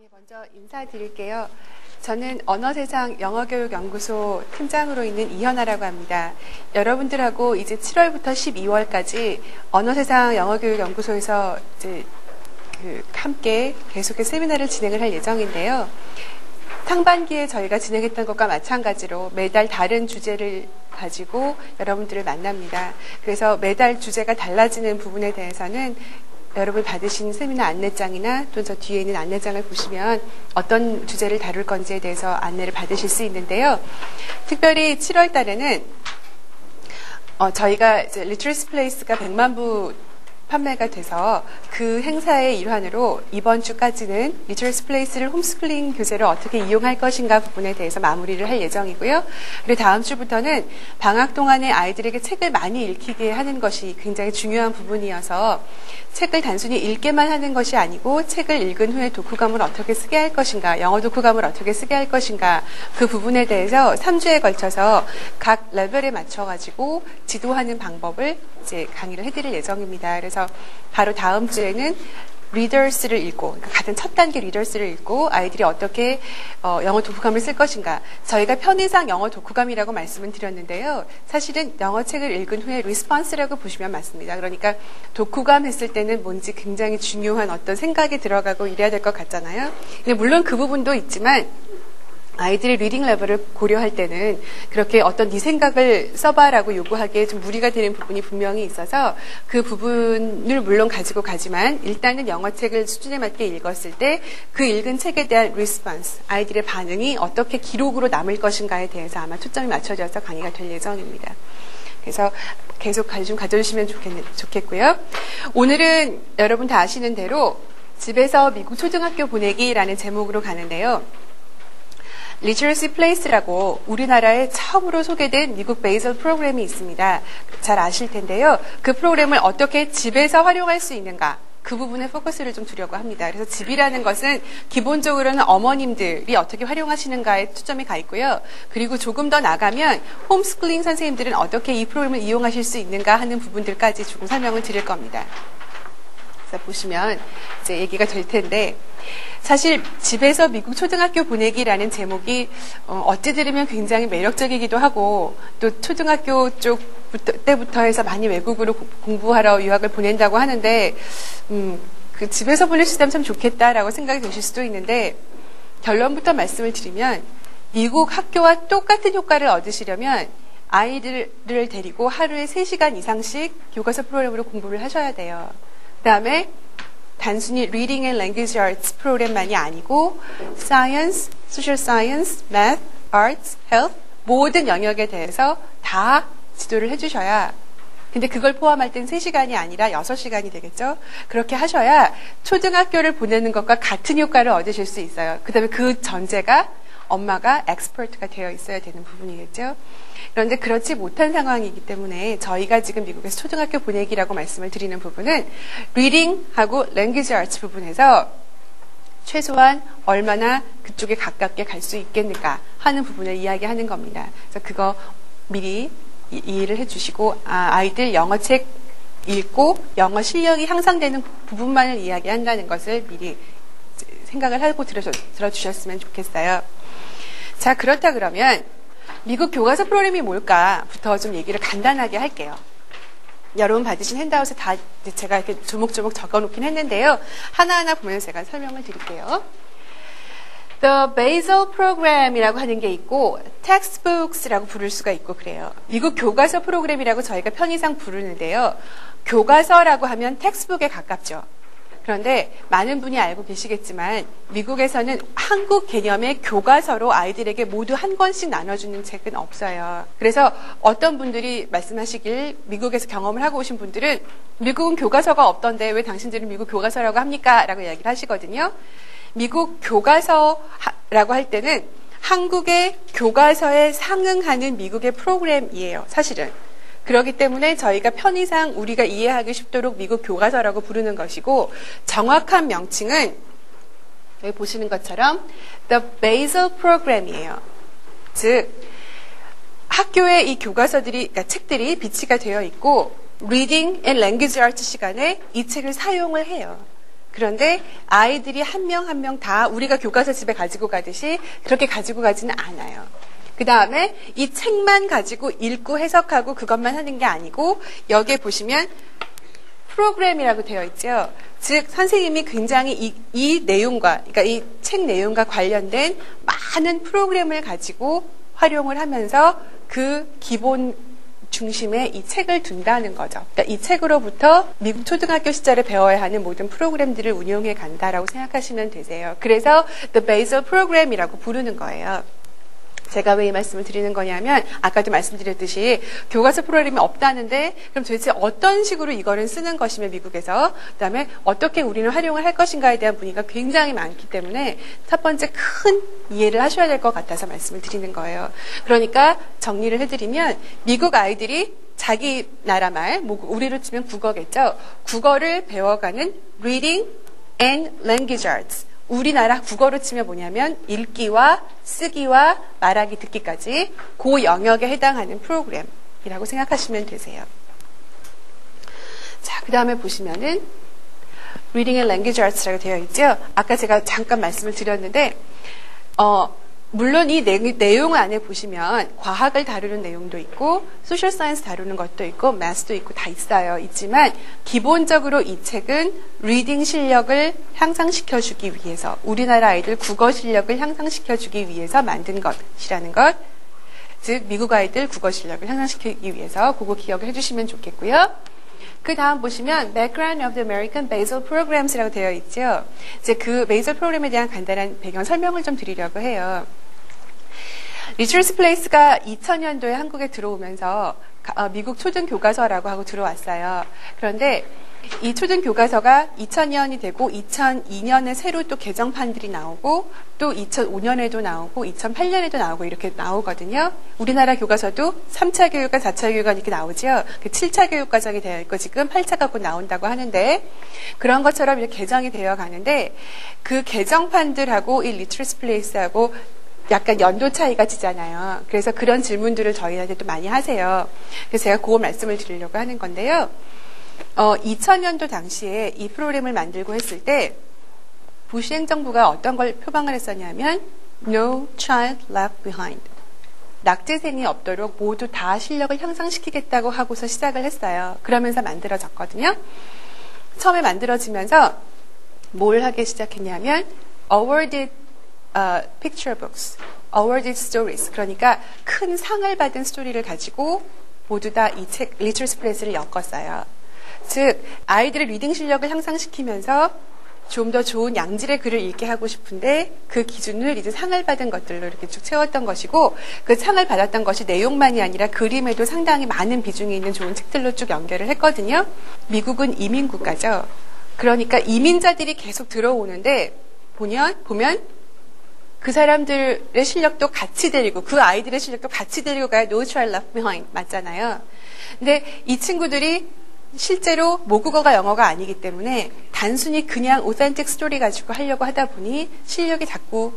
예, 먼저 인사드릴게요. 저는 언어세상 영어교육연구소 팀장으로 있는 이현아라고 합니다. 여러분들하고 이제 7월부터 12월까지 언어세상 영어교육연구소에서 이제 그 함께 계속해서 세미나를 진행을 할 예정인데요. 상반기에 저희가 진행했던 것과 마찬가지로 매달 다른 주제를 가지고 여러분들을 만납니다. 그래서 매달 주제가 달라지는 부분에 대해서는 여러분 받으신 세미나 안내장이나 또저 뒤에 있는 안내장을 보시면 어떤 주제를 다룰 건지에 대해서 안내를 받으실 수 있는데요. 특별히 7월 달에는 어, 저희가 Literacy Place가 100만 부 판매가 돼서 그 행사의 일환으로 이번 주까지는 Literacy Place를 홈스쿨링 교재로 어떻게 이용할 것인가 부분에 대해서 마무리를 할 예정이고요. 그리고 다음 주부터는 방학 동안에 아이들에게 책을 많이 읽히게 하는 것이 굉장히 중요한 부분이어서 책을 단순히 읽게만 하는 것이 아니고 책을 읽은 후에 독후감을 어떻게 쓰게 할 것인가, 영어 독후감을 어떻게 쓰게 할 것인가 그 부분에 대해서 3주에 걸쳐서 각 레벨에 맞춰 가지고 지도하는 방법을 이제 강의를 해드릴 예정입니다. 그래서 바로 다음 주에는 readers를 읽고 그러니까 같은 첫 단계 readers를 읽고 아이들이 어떻게 어, 영어 독후감을 쓸 것인가. 저희가 편의상 영어 독후감이라고 말씀을 드렸는데요. 사실은 영어 책을 읽은 후에 response라고 보시면 맞습니다. 그러니까 독후감 했을 때는 뭔지 굉장히 중요한 어떤 생각이 들어가고 이래야 될 것 같잖아요. 근데 물론 그 부분도 있지만 아이들의 reading level을 고려할 때는 그렇게 어떤 네 생각을 써봐라고 요구하기에 좀 무리가 되는 부분이 분명히 있어서 그 부분을 물론 가지고 가지만 일단은 영어책을 수준에 맞게 읽었을 때 그 읽은 책에 대한 response, 아이들의 반응이 어떻게 기록으로 남을 것인가에 대해서 아마 초점이 맞춰져서 강의가 될 예정입니다. 그래서 계속 관심 가져주시면 좋겠, 고요 오늘은 여러분 다 아시는 대로 집에서 미국 초등학교 보내기라는 제목으로 가는데요. Literacy Place라고 우리나라에 처음으로 소개된 미국 basal 프로그램이 있습니다. 잘 아실 텐데요. 그 프로그램을 어떻게 집에서 활용할 수 있는가 그 부분에 포커스를 좀 두려고 합니다. 그래서 집이라는 것은 기본적으로는 어머님들이 어떻게 활용하시는가에 초점이 가 있고요. 그리고 조금 더 나가면 홈스쿨링 선생님들은 어떻게 이 프로그램을 이용하실 수 있는가 하는 부분들까지 조금 설명을 드릴 겁니다. 보시면 이제 얘기가 될 텐데 사실 집에서 미국 초등학교 보내기라는 제목이 어, 찌 들으면 굉장히 매력적이기도 하고 또 초등학교 쪽 때부터 해서 많이 외국으로 공부하러 유학을 보낸다고 하는데 음, 그 집에서 보낼 수 있다면 참 좋겠다라고 생각이 드실 수도 있는데 결론부터 말씀을 드리면 미국 학교와 똑같은 효과를 얻으시려면 아이들을 데리고 하루에 3시간 이상씩 교과서 프로그램으로 공부를 하셔야 돼요. 그 다음에 단순히 Reading and Language Arts 프로그램만이 아니고 Science, Social Science, Math, Arts, Health 모든 영역에 대해서 다 지도를 해주셔야 근데 그걸 포함할 땐 3시간이 아니라 6시간이 되겠죠? 그렇게 하셔야 초등학교를 보내는 것과 같은 효과를 얻으실 수 있어요. 그 다음에 그 전제가 엄마가 expert가 되어 있어야 되는 부분이겠죠? 그런데 그렇지 못한 상황이기 때문에 저희가 지금 미국에서 초등학교 보내기라고 말씀을 드리는 부분은 reading하고 language arts 부분에서 최소한 얼마나 그쪽에 가깝게 갈 수 있겠는가 하는 부분을 이야기하는 겁니다. 그래서 그거 미리 이해를 해주시고 아, 이들 영어책 읽고 영어 실력이 향상되는 부분만을 이야기한다는 것을 미리 생각을 하고 들어주셨으면 좋겠어요. 자 그렇다 그러면 미국 교과서 프로그램이 뭘까부터 좀 얘기를 간단하게 할게요. 여러분 받으신 핸드아웃에 다 제가 이렇게 조목조목 적어놓긴 했는데요. 하나하나 보면서 제가 설명을 드릴게요. The Basel Program이라고 하는 게 있고 Textbooks라고 부를 수가 있고 그래요. 미국 교과서 프로그램이라고 저희가 편의상 부르는데요. 교과서라고 하면 텍스북에 가깝죠. 그런데 많은 분이 알고 계시겠지만 미국에서는 한국 개념의 교과서로 아이들에게 모두 한 권씩 나눠주는 책은 없어요. 그래서 어떤 분들이 말씀하시길 미국에서 경험을 하고 오신 분들은 미국은 교과서가 없던데 왜 당신들은 미국 교과서라고 합니까? 라고 이야기를 하시거든요. 미국 교과서라고 할 때는 한국의 교과서에 상응하는 미국의 프로그램이에요. 사실은. 그렇기 때문에 저희가 편의상 우리가 이해하기 쉽도록 미국 교과서라고 부르는 것이고 정확한 명칭은 여기 보시는 것처럼 The Basel Program이에요. 즉 학교에 이 교과서들이 그러니까 책들이 비치가 되어 있고 Reading and Language Arts 시간에 이 책을 사용을 해요. 그런데 아이들이 한 명 한 명 다 우리가 교과서 집에 가지고 가듯이 그렇게 가지고 가지는 않아요. 그 다음에 이 책만 가지고 읽고 해석하고 그것만 하는 게 아니고 여기에 보시면 프로그램이라고 되어 있죠. 즉 선생님이 굉장히 이, 이 내용과 그러니까 이 책 내용과 관련된 많은 프로그램을 가지고 활용을 하면서 그 기본 중심에 이 책을 둔다는 거죠. 그러니까 이 책으로부터 미국 초등학교 시절에 배워야 하는 모든 프로그램들을 운용해 간다라고 생각하시면 되세요. 그래서 The Basel Program이라고 부르는 거예요. 제가 왜 이 말씀을 드리는 거냐면 아까도 말씀드렸듯이 교과서 프로그램이 없다는데 그럼 도대체 어떤 식으로 이거를 쓰는 것이며 미국에서 그다음에 어떻게 우리는 활용을 할 것인가에 대한 분위기가 굉장히 많기 때문에 첫 번째 큰 이해를 하셔야 될 것 같아서 말씀을 드리는 거예요. 그러니까 정리를 해드리면 미국 아이들이 자기 나라 말, 뭐 우리로 치면 국어겠죠. 국어를 배워가는 reading and language arts. 우리나라 국어로 치면 뭐냐면 읽기와 쓰기와 말하기 듣기까지 그 영역에 해당하는 프로그램이라고 생각하시면 되세요. 자, 그 다음에 보시면은 Reading and Language Arts라고 되어 있죠. 아까 제가 잠깐 말씀을 드렸는데 어, 물론 이 내 용 안에 보시면 과학을 다루는 내용도 있고 social science 다루는 것도 있고 math도 있고 다 있어요. 있지만 기본적으로 이 책은 reading 실력을 향상시켜 주기 위해서 우리나라 아이들 국어 실력을 향상시켜 주기 위해서 만든 것이라는 것. 즉 미국 아이들 국어 실력을 향상시키기 위해서 그거 기억을 해 주시면 좋겠고요. 그 다음 보시면 Background of the American Basal Programs라고 되어 있죠. 이제 그 basal 프로그램에 대한 간단한 배경 설명을 좀 드리려고 해요. Literacy Place가 2000년도에 한국에 들어오면서 어, 미국 초등 교과서라고 하고 들어왔어요. 그런데 이 초등 교과서가 2000년이 되고 2002년에 새로 또 개정판들이 나오고 또 2005년에도 나오고 2008년에도 나오고 이렇게 나오거든요. 우리나라 교과서도 3차 교육과 4차 교육과 이렇게 나오죠. 그 7차 교육 과정이 되어 있고 지금 8차가 곧 나온다고 하는데 그런 것처럼 이렇게 개정이 되어 가는데 그 개정판들하고 이 Literacy Place하고 약간 연도 차이가 지잖아요. 그래서 그런 질문들을 저희한테 또 많이 하세요. 그래서 제가 그 말씀을 드리려고 하는 건데요. 어, 2000년도 당시에 이 프로그램을 만들고 했을 때 부시 행정부가 어떤 걸 표방을 했었냐면 No child left behind. 낙제생이 없도록 모두 다 실력을 향상시키겠다고 하고서 시작을 했어요. 그러면서 만들어졌거든요. 처음에 만들어지면서 뭘 하기 시작했냐면 awarded uh, picture books, awarded stories. 그러니까 큰 상을 받은 스토리를 가지고 모두 다 이 책 Literacy Place를 엮었어요. 즉 아이들의 reading 실력을 향상시키면서 좀 더 좋은 양질의 글을 읽게 하고 싶은데 그 기준을 이제 상을 받은 것들로 이렇게 쭉 채웠던 것이고 그 상을 받았던 것이 내용만이 아니라 그림에도 상당히 많은 비중이 있는 좋은 책들로 쭉 연결을 했거든요. 미국은 이민 국가죠. 그러니까 이민자들이 계속 들어오는데 보면 보면 그 사람들의 실력도 같이 데리고 그 아이들의 실력도 같이 데리고 가야 No Child 맞잖아요. 근데 이 친구들이 실제로 모국어가 영어가 아니기 때문에 단순히 그냥 오센틱 스토리 가지고 하려고 하다 보니 실력이 자꾸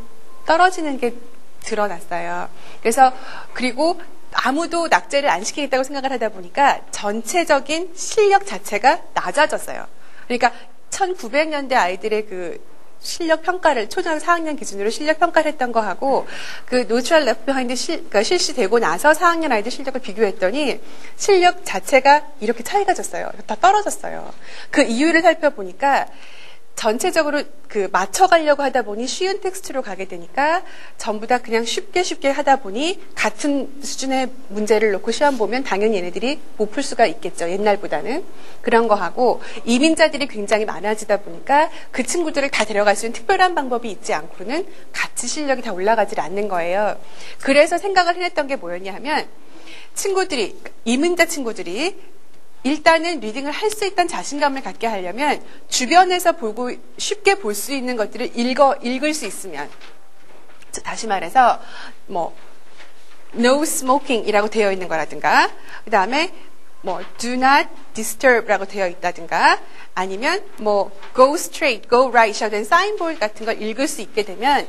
떨어지는 게 드러났어요. 그래서 그리고 아무도 낙제를 안 시키겠다고 생각을 하다 보니까 전체적인 실력 자체가 낮아졌어요. 그러니까 1900년대 아이들의 그 실력 평가를 초등학교 4학년 기준으로 실력 평가를 했던 거하고 그 No Child Left Behind 그러니까 실시되고 나서 4학년 아이들 실력을 비교했더니 실력 자체가 이렇게 차이가 졌어요. 다 떨어졌어요. 그 이유를 살펴보니까 전체적으로 그 맞춰가려고 하다 보니 쉬운 텍스트로 가게 되니까 전부 다 그냥 쉽게 쉽게 하다 보니 같은 수준의 문제를 놓고 시험 보면 당연히 얘네들이 못 풀 수가 있겠죠. 옛날보다는. 그런 거 하고 이민자들이 굉장히 많아지다 보니까 그 친구들을 다 데려갈 수 있는 특별한 방법이 있지 않고는 같이 실력이 다 올라가질 않는 거예요. 그래서 생각을 해냈던 게 뭐였냐 하면 친구들이, 이민자 친구들이 일단은 리딩을 할 수 있다는 자신감을 갖게 하려면 주변에서 보고 쉽게 볼 수 있는 것들을 읽어, 읽을 수 있으면. 다시 말해서 뭐 no smoking이라고 되어 있는 거라든가 그 다음에 뭐 do not disturb라고 되어 있다든가 아니면 뭐 go straight, go right이라고 된 사인보드 같은 걸 읽을 수 있게 되면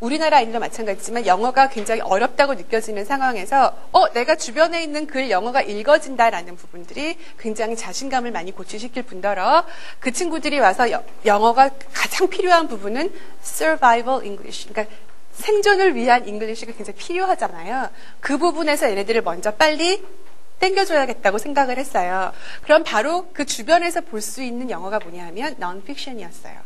우리나라 아이들도 마찬가지지만 영어가 굉장히 어렵다고 느껴지는 상황에서 어 내가 주변에 있는 글 영어가 읽어진다라는 부분들이 굉장히 자신감을 많이 고취시킬 뿐더러 그 친구들이 와서 여, 영어가 가장 필요한 부분은 survival English 그러니까 생존을 위한 English가 굉장히 필요하잖아요. 그 부분에서 얘네들을 먼저 빨리 땡겨줘야겠다고 생각을 했어요. 그럼 바로 그 주변에서 볼 수 있는 영어가 뭐냐 하면 넌픽션이었어요.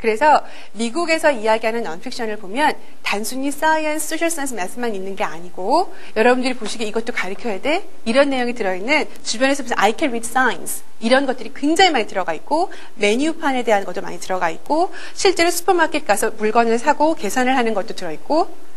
그래서 미국에서 이야기하는 넌픽션을 보면 단순히 science, social science, math만 있는 게 아니고 여러분들이 보시기에 이것도 가르쳐야 돼? 이런 내용이 들어있는 주변에서 무슨 I can read signs 이런 것들이 굉장히 많이 들어가 있고 메뉴판에 대한 것도 많이 들어가 있고 실제로 슈퍼마켓 가서 물건을 사고 계산을 하는 것도 들어있고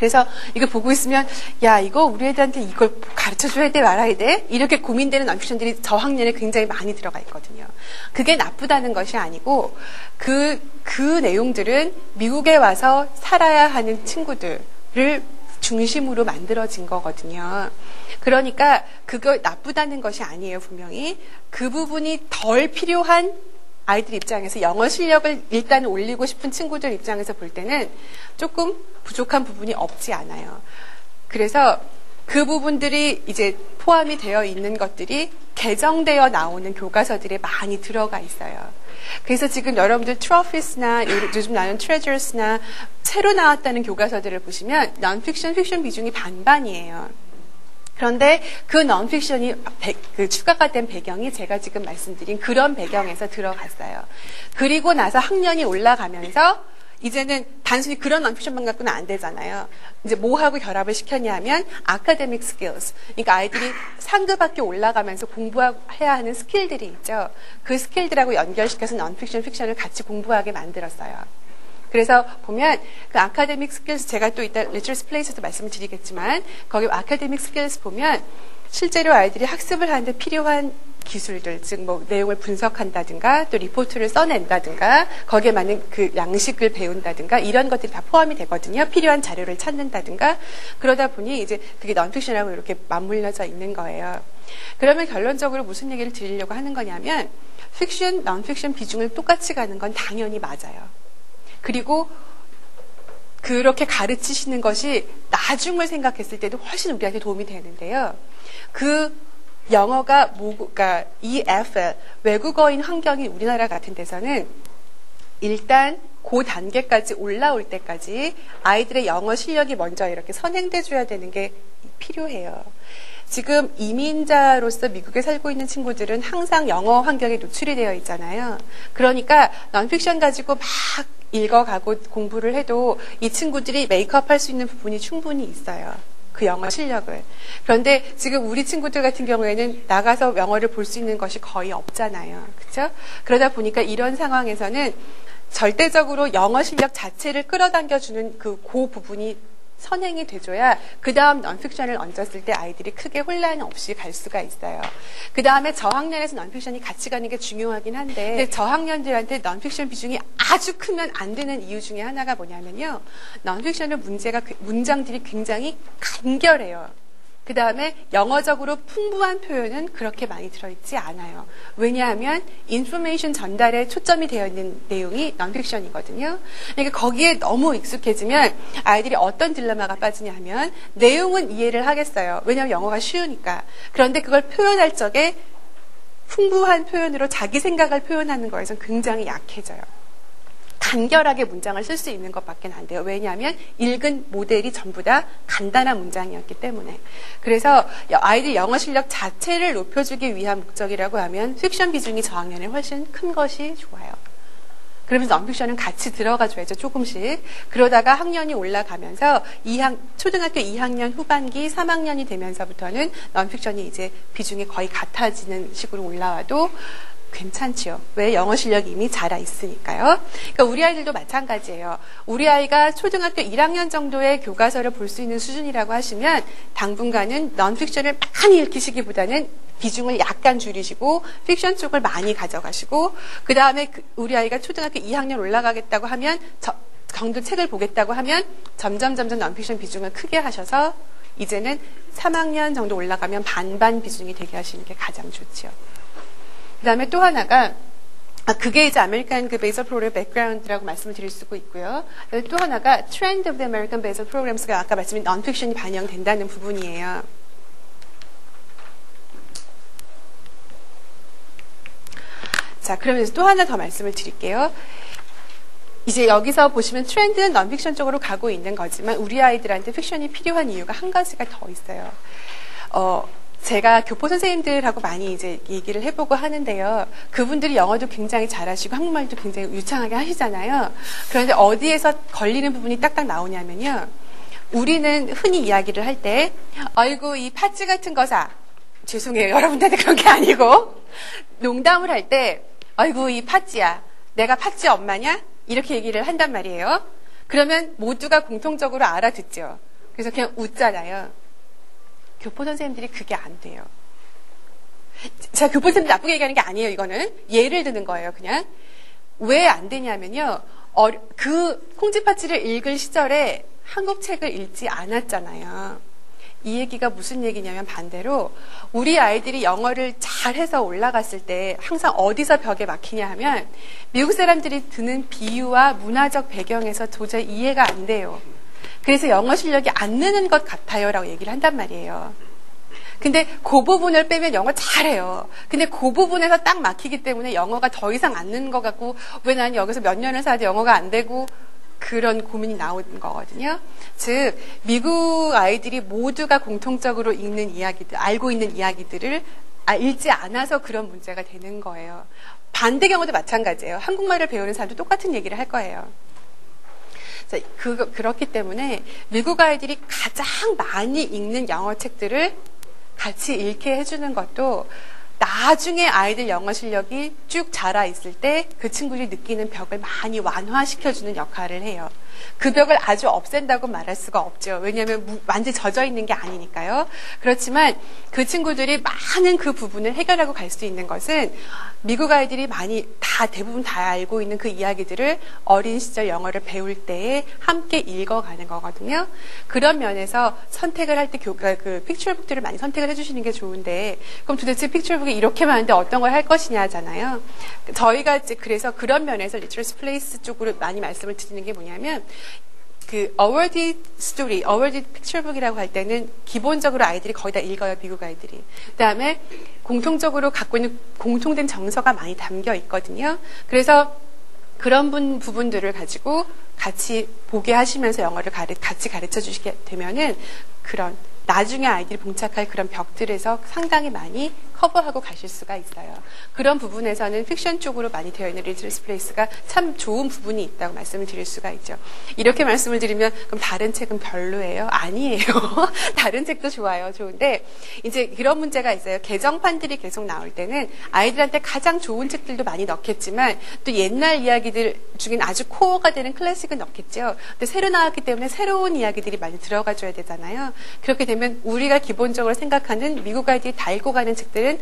그래서 이거 보고 있으면 야 이거 우리 애들한테 이걸 가르쳐줘야 돼 말아야 돼 이렇게 고민되는 넌픽션들이 저학년에 굉장히 많이 들어가 있거든요. 그게 나쁘다는 것이 아니고 그, 그 내용들은 미국에 와서 살아야 하는 친구들을 중심으로 만들어진 거거든요. 그러니까 그거 나쁘다는 것이 아니에요, 분명히. 그 부분이 덜 필요한 아이들 입장에서 영어 실력을 일단 올리고 싶은 친구들 입장에서 볼 때는 조금 부족한 부분이 없지 않아요. 그래서 그 부분들이 이제 포함이 되어 있는 것들이 개정되어 나오는 교과서들에 많이 들어가 있어요. 그래서 지금 여러분들 트로피스나 요즘 나오는 트레저스나 새로 나왔다는 교과서들을 보시면 넌픽션, 픽션 비중이 반반이에요. 그런데 그 넌픽션이 그 추가가 된 배경이 제가 지금 말씀드린 그런 배경에서 들어갔어요. 그리고 나서 학년이 올라가면서 이제는 단순히 그런 넌픽션만 갖고는 안 되잖아요. 이제 뭐하고 결합을 시켰냐면 academic skills. 그러니까 아이들이 상급 학교 올라가면서 공부해야 하는 스킬들이 있죠. 그 스킬들하고 연결시켜서 넌픽션, 픽션을 같이 공부하게 만들었어요. 그래서 보면 그 academic skills 제가 또 이따 Literacy Place도 말씀을 드리겠지만 거기 academic skills 보면 실제로 아이들이 학습을 하는데 필요한 기술들, 즉, 뭐, 내용을 분석한다든가, 또 리포트를 써낸다든가, 거기에 맞는 그 양식을 배운다든가, 이런 것들이 다 포함이 되거든요. 필요한 자료를 찾는다든가. 그러다 보니 이제 그게 넌픽션하고 이렇게 맞물려져 있는 거예요. 그러면 결론적으로 무슨 얘기를 드리려고 하는 거냐면, 픽션, 넌픽션 비중을 똑같이 가는 건 당연히 맞아요. 그리고 그렇게 가르치시는 것이 나중을 생각했을 때도 훨씬 우리한테 도움이 되는데요. 그 영어가 모국, 그러니까 EF 외국어인 환경이 우리나라 같은 데서는 일단 그 단계까지 올라올 때까지 아이들의 영어 실력이 먼저 이렇게 선행돼 줘야 되는 게 필요해요. 지금 이민자로서 미국에 살고 있는 친구들은 항상 영어 환경에 노출이 되어 있잖아요. 그러니까 넌픽션 가지고 막 읽어가고 공부를 해도 이 친구들이 메이크업 할 수 있는 부분이 충분히 있어요. 그 영어 실력을. 그런데 지금 우리 친구들 같은 경우에는 나가서 영어를 볼 수 있는 것이 거의 없잖아요. 그렇죠? 그러다 보니까 이런 상황에서는 절대적으로 영어 실력 자체를 끌어당겨주는 그 고 부분이 선행이 돼줘야 그 다음 넌픽션을 얹었을 때 아이들이 크게 혼란 없이 갈 수가 있어요. 그 다음에 저학년에서 넌픽션이 같이 가는 게 중요하긴 한데 저학년들한테 넌픽션 비중이 아주 크면 안 되는 이유 중에 하나가 뭐냐면요. 넌픽션의 문제가 문장들이 굉장히 간결해요. 그 다음에 영어적으로 풍부한 표현은 그렇게 많이 들어있지 않아요. 왜냐하면 인포메이션 전달에 초점이 되어 있는 내용이 넌픽션이거든요. 그러니까 거기에 너무 익숙해지면 아이들이 어떤 딜레마가 빠지냐 하면 내용은 이해를 하겠어요. 왜냐하면 영어가 쉬우니까. 그런데 그걸 표현할 적에 풍부한 표현으로 자기 생각을 표현하는 거에서 굉장히 약해져요. 간결하게 문장을 쓸 수 있는 것밖에 안 돼요. 왜냐하면 읽은 모델이 전부 다 간단한 문장이었기 때문에. 그래서 아이들 영어 실력 자체를 높여주기 위한 목적이라고 하면 픽션 비중이 저학년에 훨씬 큰 것이 좋아요. 그러면서 넌픽션은 같이 들어가줘야죠, 조금씩. 그러다가 학년이 올라가면서 2학, 초등학교 2학년 후반기 3학년이 되면서부터는 넌픽션이 이제 비중이 거의 같아지는 식으로 올라와도 괜찮지요. 왜 영어 실력이 이미 자라 있으니까요. 그러니까 우리 아이들도 마찬가지예요. 우리 아이가 초등학교 1학년 정도의 교과서를 볼 수 있는 수준이라고 하시면 당분간은 넌픽션을 많이 읽히시기보다는 비중을 약간 줄이시고 픽션 쪽을 많이 가져가시고 그 다음에 그 우리 아이가 초등학교 2학년 올라가겠다고 하면 저, 정도 책을 보겠다고 하면 점점 점점 넌픽션 비중을 크게 하셔서 이제는 3학년 정도 올라가면 반반 비중이 되게 하시는 게 가장 좋지요. 그 다음에 또 하나가 아, 그게 이제 American 그 basal program background라고 말씀을 드릴 수도 있고요. 또 하나가 trend of American basal programs가 아까 말씀드린 넌픽션이 반영된다는 부분이에요. 자, 그러면서 또 하나 더 말씀을 드릴게요. 이제 여기서 보시면 트렌드는 넌픽션 쪽으로 가고 있는 거지만 우리 아이들한테 픽션이 필요한 이유가 한 가지가 더 있어요. 어, 제가 교포 선생님들하고 많이 이제 얘기를 해보고 하는데요. 그분들이 영어도 굉장히 잘하시고 한국말도 굉장히 유창하게 하시잖아요. 그런데 어디에서 걸리는 부분이 딱딱 나오냐면요. 우리는 흔히 이야기를 할 때, 아이고, 이 파츠 같은 거사. 죄송해요. 여러분들한테 그런 게 아니고. 농담을 할 때, 아이고, 이 파츠야. 내가 파츠 엄마냐? 이렇게 얘기를 한단 말이에요. 그러면 모두가 공통적으로 알아듣죠. 그래서 그냥 웃잖아요. 교포 선생님들이 그게 안 돼요. 제가 교포 선생님 나쁘게 얘기하는 게 아니에요, 이거는. 예를 드는 거예요, 그냥. 왜 안 되냐면요. 어, 그 콩쥐파츠를 읽을 시절에 한국 책을 읽지 않았잖아요. 이 얘기가 무슨 얘기냐면 반대로 우리 아이들이 영어를 잘해서 올라갔을 때 항상 어디서 벽에 막히냐 하면 미국 사람들이 드는 비유와 문화적 배경에서 도저히 이해가 안 돼요. 그래서 영어 실력이 안 느는 것 같아요 라고 얘기를 한단 말이에요. 근데 그 부분을 빼면 영어 잘해요. 근데 그 부분에서 딱 막히기 때문에 영어가 더 이상 안 느는 것 같고 왜난 여기서 몇 년을 살아도 영어가 안 되고 그런 고민이 나오는 거거든요. 즉 미국 아이들이 모두가 공통적으로 읽는 이야기들, 알고 있는 이야기들을 아, 읽지 않아서 그런 문제가 되는 거예요. 반대 경우도 마찬가지예요. 한국말을 배우는 사람도 똑같은 얘기를 할 거예요. 그, 그렇기 때문에 미국 아이들이 가장 많이 읽는 영어 책들을 같이 읽게 해주는 것도 나중에 아이들 영어 실력이 쭉 자라 있을 때 그 친구들이 느끼는 벽을 많이 완화시켜주는 역할을 해요. 그 벽을 아주 없앤다고 말할 수가 없죠. 왜냐하면 완전히 젖어 있는 게 아니니까요. 그렇지만 그 친구들이 많은 그 부분을 해결하고 갈 수 있는 것은 미국 아이들이 많이 다 대부분 다 알고 있는 그 이야기들을 어린 시절 영어를 배울 때에 함께 읽어가는 거거든요. 그런 면에서 선택을 할 때 그 picture book들을 많이 선택을 해주시는 게 좋은데 그럼 도대체 picture book이 이렇게 많은데 어떤 걸 할 것이냐잖아요. 저희가 이제 그래서 그런 면에서 Literacy Place 쪽으로 많이 말씀을 드리는 게 뭐냐면 그 awarded story, awarded picture book이라고 할 때는 기본적으로 아이들이 거의 다 읽어요, 미국 아이들이. 그다음에 공통적으로 갖고 있는 공통된 정서가 많이 담겨 있거든요. 그래서 그런 분, 부분들을 가지고 같이 보게 하시면서 영어를 가르, 같이 가르쳐 주시게 되면은 그런 나중에 아이들이 봉착할 그런 벽들에서 상당히 많이 cover하고 가실 수가 있어요. 그런 부분에서는 픽션 쪽으로 많이 되어 있는 Literacy Place가 참 좋은 부분이 있다고 말씀을 드릴 수가 있죠. 이렇게 말씀을 드리면 그럼 다른 책은 별로예요? 아니에요. 다른 책도 좋아요. 좋은데 이제 그런 문제가 있어요. 개정판들이 계속 나올 때는 아이들한테 가장 좋은 책들도 많이 넣겠지만 또 옛날 이야기들 중엔 아주 코어가 되는 클래식은 넣겠죠. 근데 새로 나왔기 때문에 새로운 이야기들이 많이 들어가 줘야 되잖아요. 그렇게 되면 우리가 기본적으로 생각하는 미국 아이들이 달고 가는 책들은 아이들은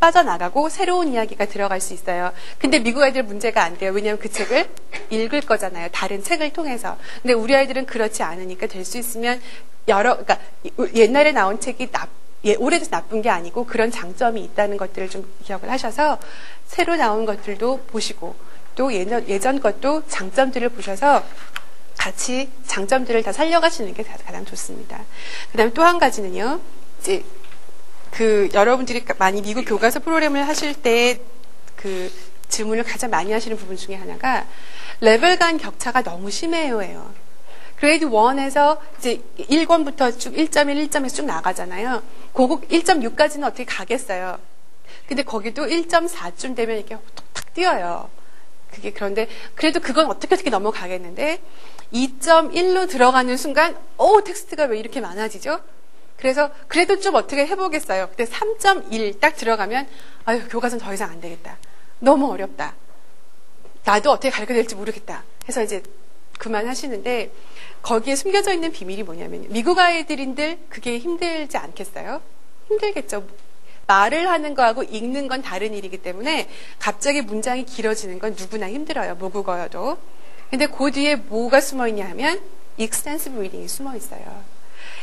빠져나가고 새로운 이야기가 들어갈 수 있어요. 근데 미국 아이들 문제가 안 돼요. 왜냐하면 그 책을 읽을 거잖아요. 다른 책을 통해서. 근데 우리 아이들은 그렇지 않으니까 될 수 있으면 여러, 그러니까 옛날에 나온 책이 나, 예, 오래돼서 나쁜 게 아니고 그런 장점이 있다는 것들을 좀 기억을 하셔서 새로 나온 것들도 보시고 또 예전, 예전 것도 장점들을 보셔서 같이 장점들을 다 살려가시는 게 가장 좋습니다. 그 다음에 또 한 가지는요. 이제 그 여러분들이 많이 미국 교과서 프로그램을 하실 때 그 질문을 가장 많이 하시는 부분 중에 하나가 레벨 간 격차가 너무 심해요예요. Grade 1에서 이제 1권부터 쭉 1.1, 1.2쭉 쭉 나가잖아요. 고급 1.6까지는 어떻게 가겠어요. 근데 거기도 1.4쯤 되면 이렇게 탁탁 뛰어요. 그게 그런데 그래도 그건 어떻게 어떻게 넘어가겠는데 2.1로 들어가는 순간 오 텍스트가 왜 이렇게 많아지죠? 그래서 그래도 좀 어떻게 해보겠어요. 근데 3.1 딱 들어가면 아유 교과서는 더 이상 안 되겠다. 너무 어렵다. 나도 어떻게 가르쳐 될지 모르겠다. 해서 이제 그만하시는데 거기에 숨겨져 있는 비밀이 뭐냐면 미국 아이들인들 그게 힘들지 않겠어요? 힘들겠죠. 말을 하는 거하고 읽는 건 다른 일이기 때문에 갑자기 문장이 길어지는 건 누구나 힘들어요. 모국어여도. 근데 그 뒤에 뭐가 숨어 있냐 하면 extensive reading이 숨어 있어요.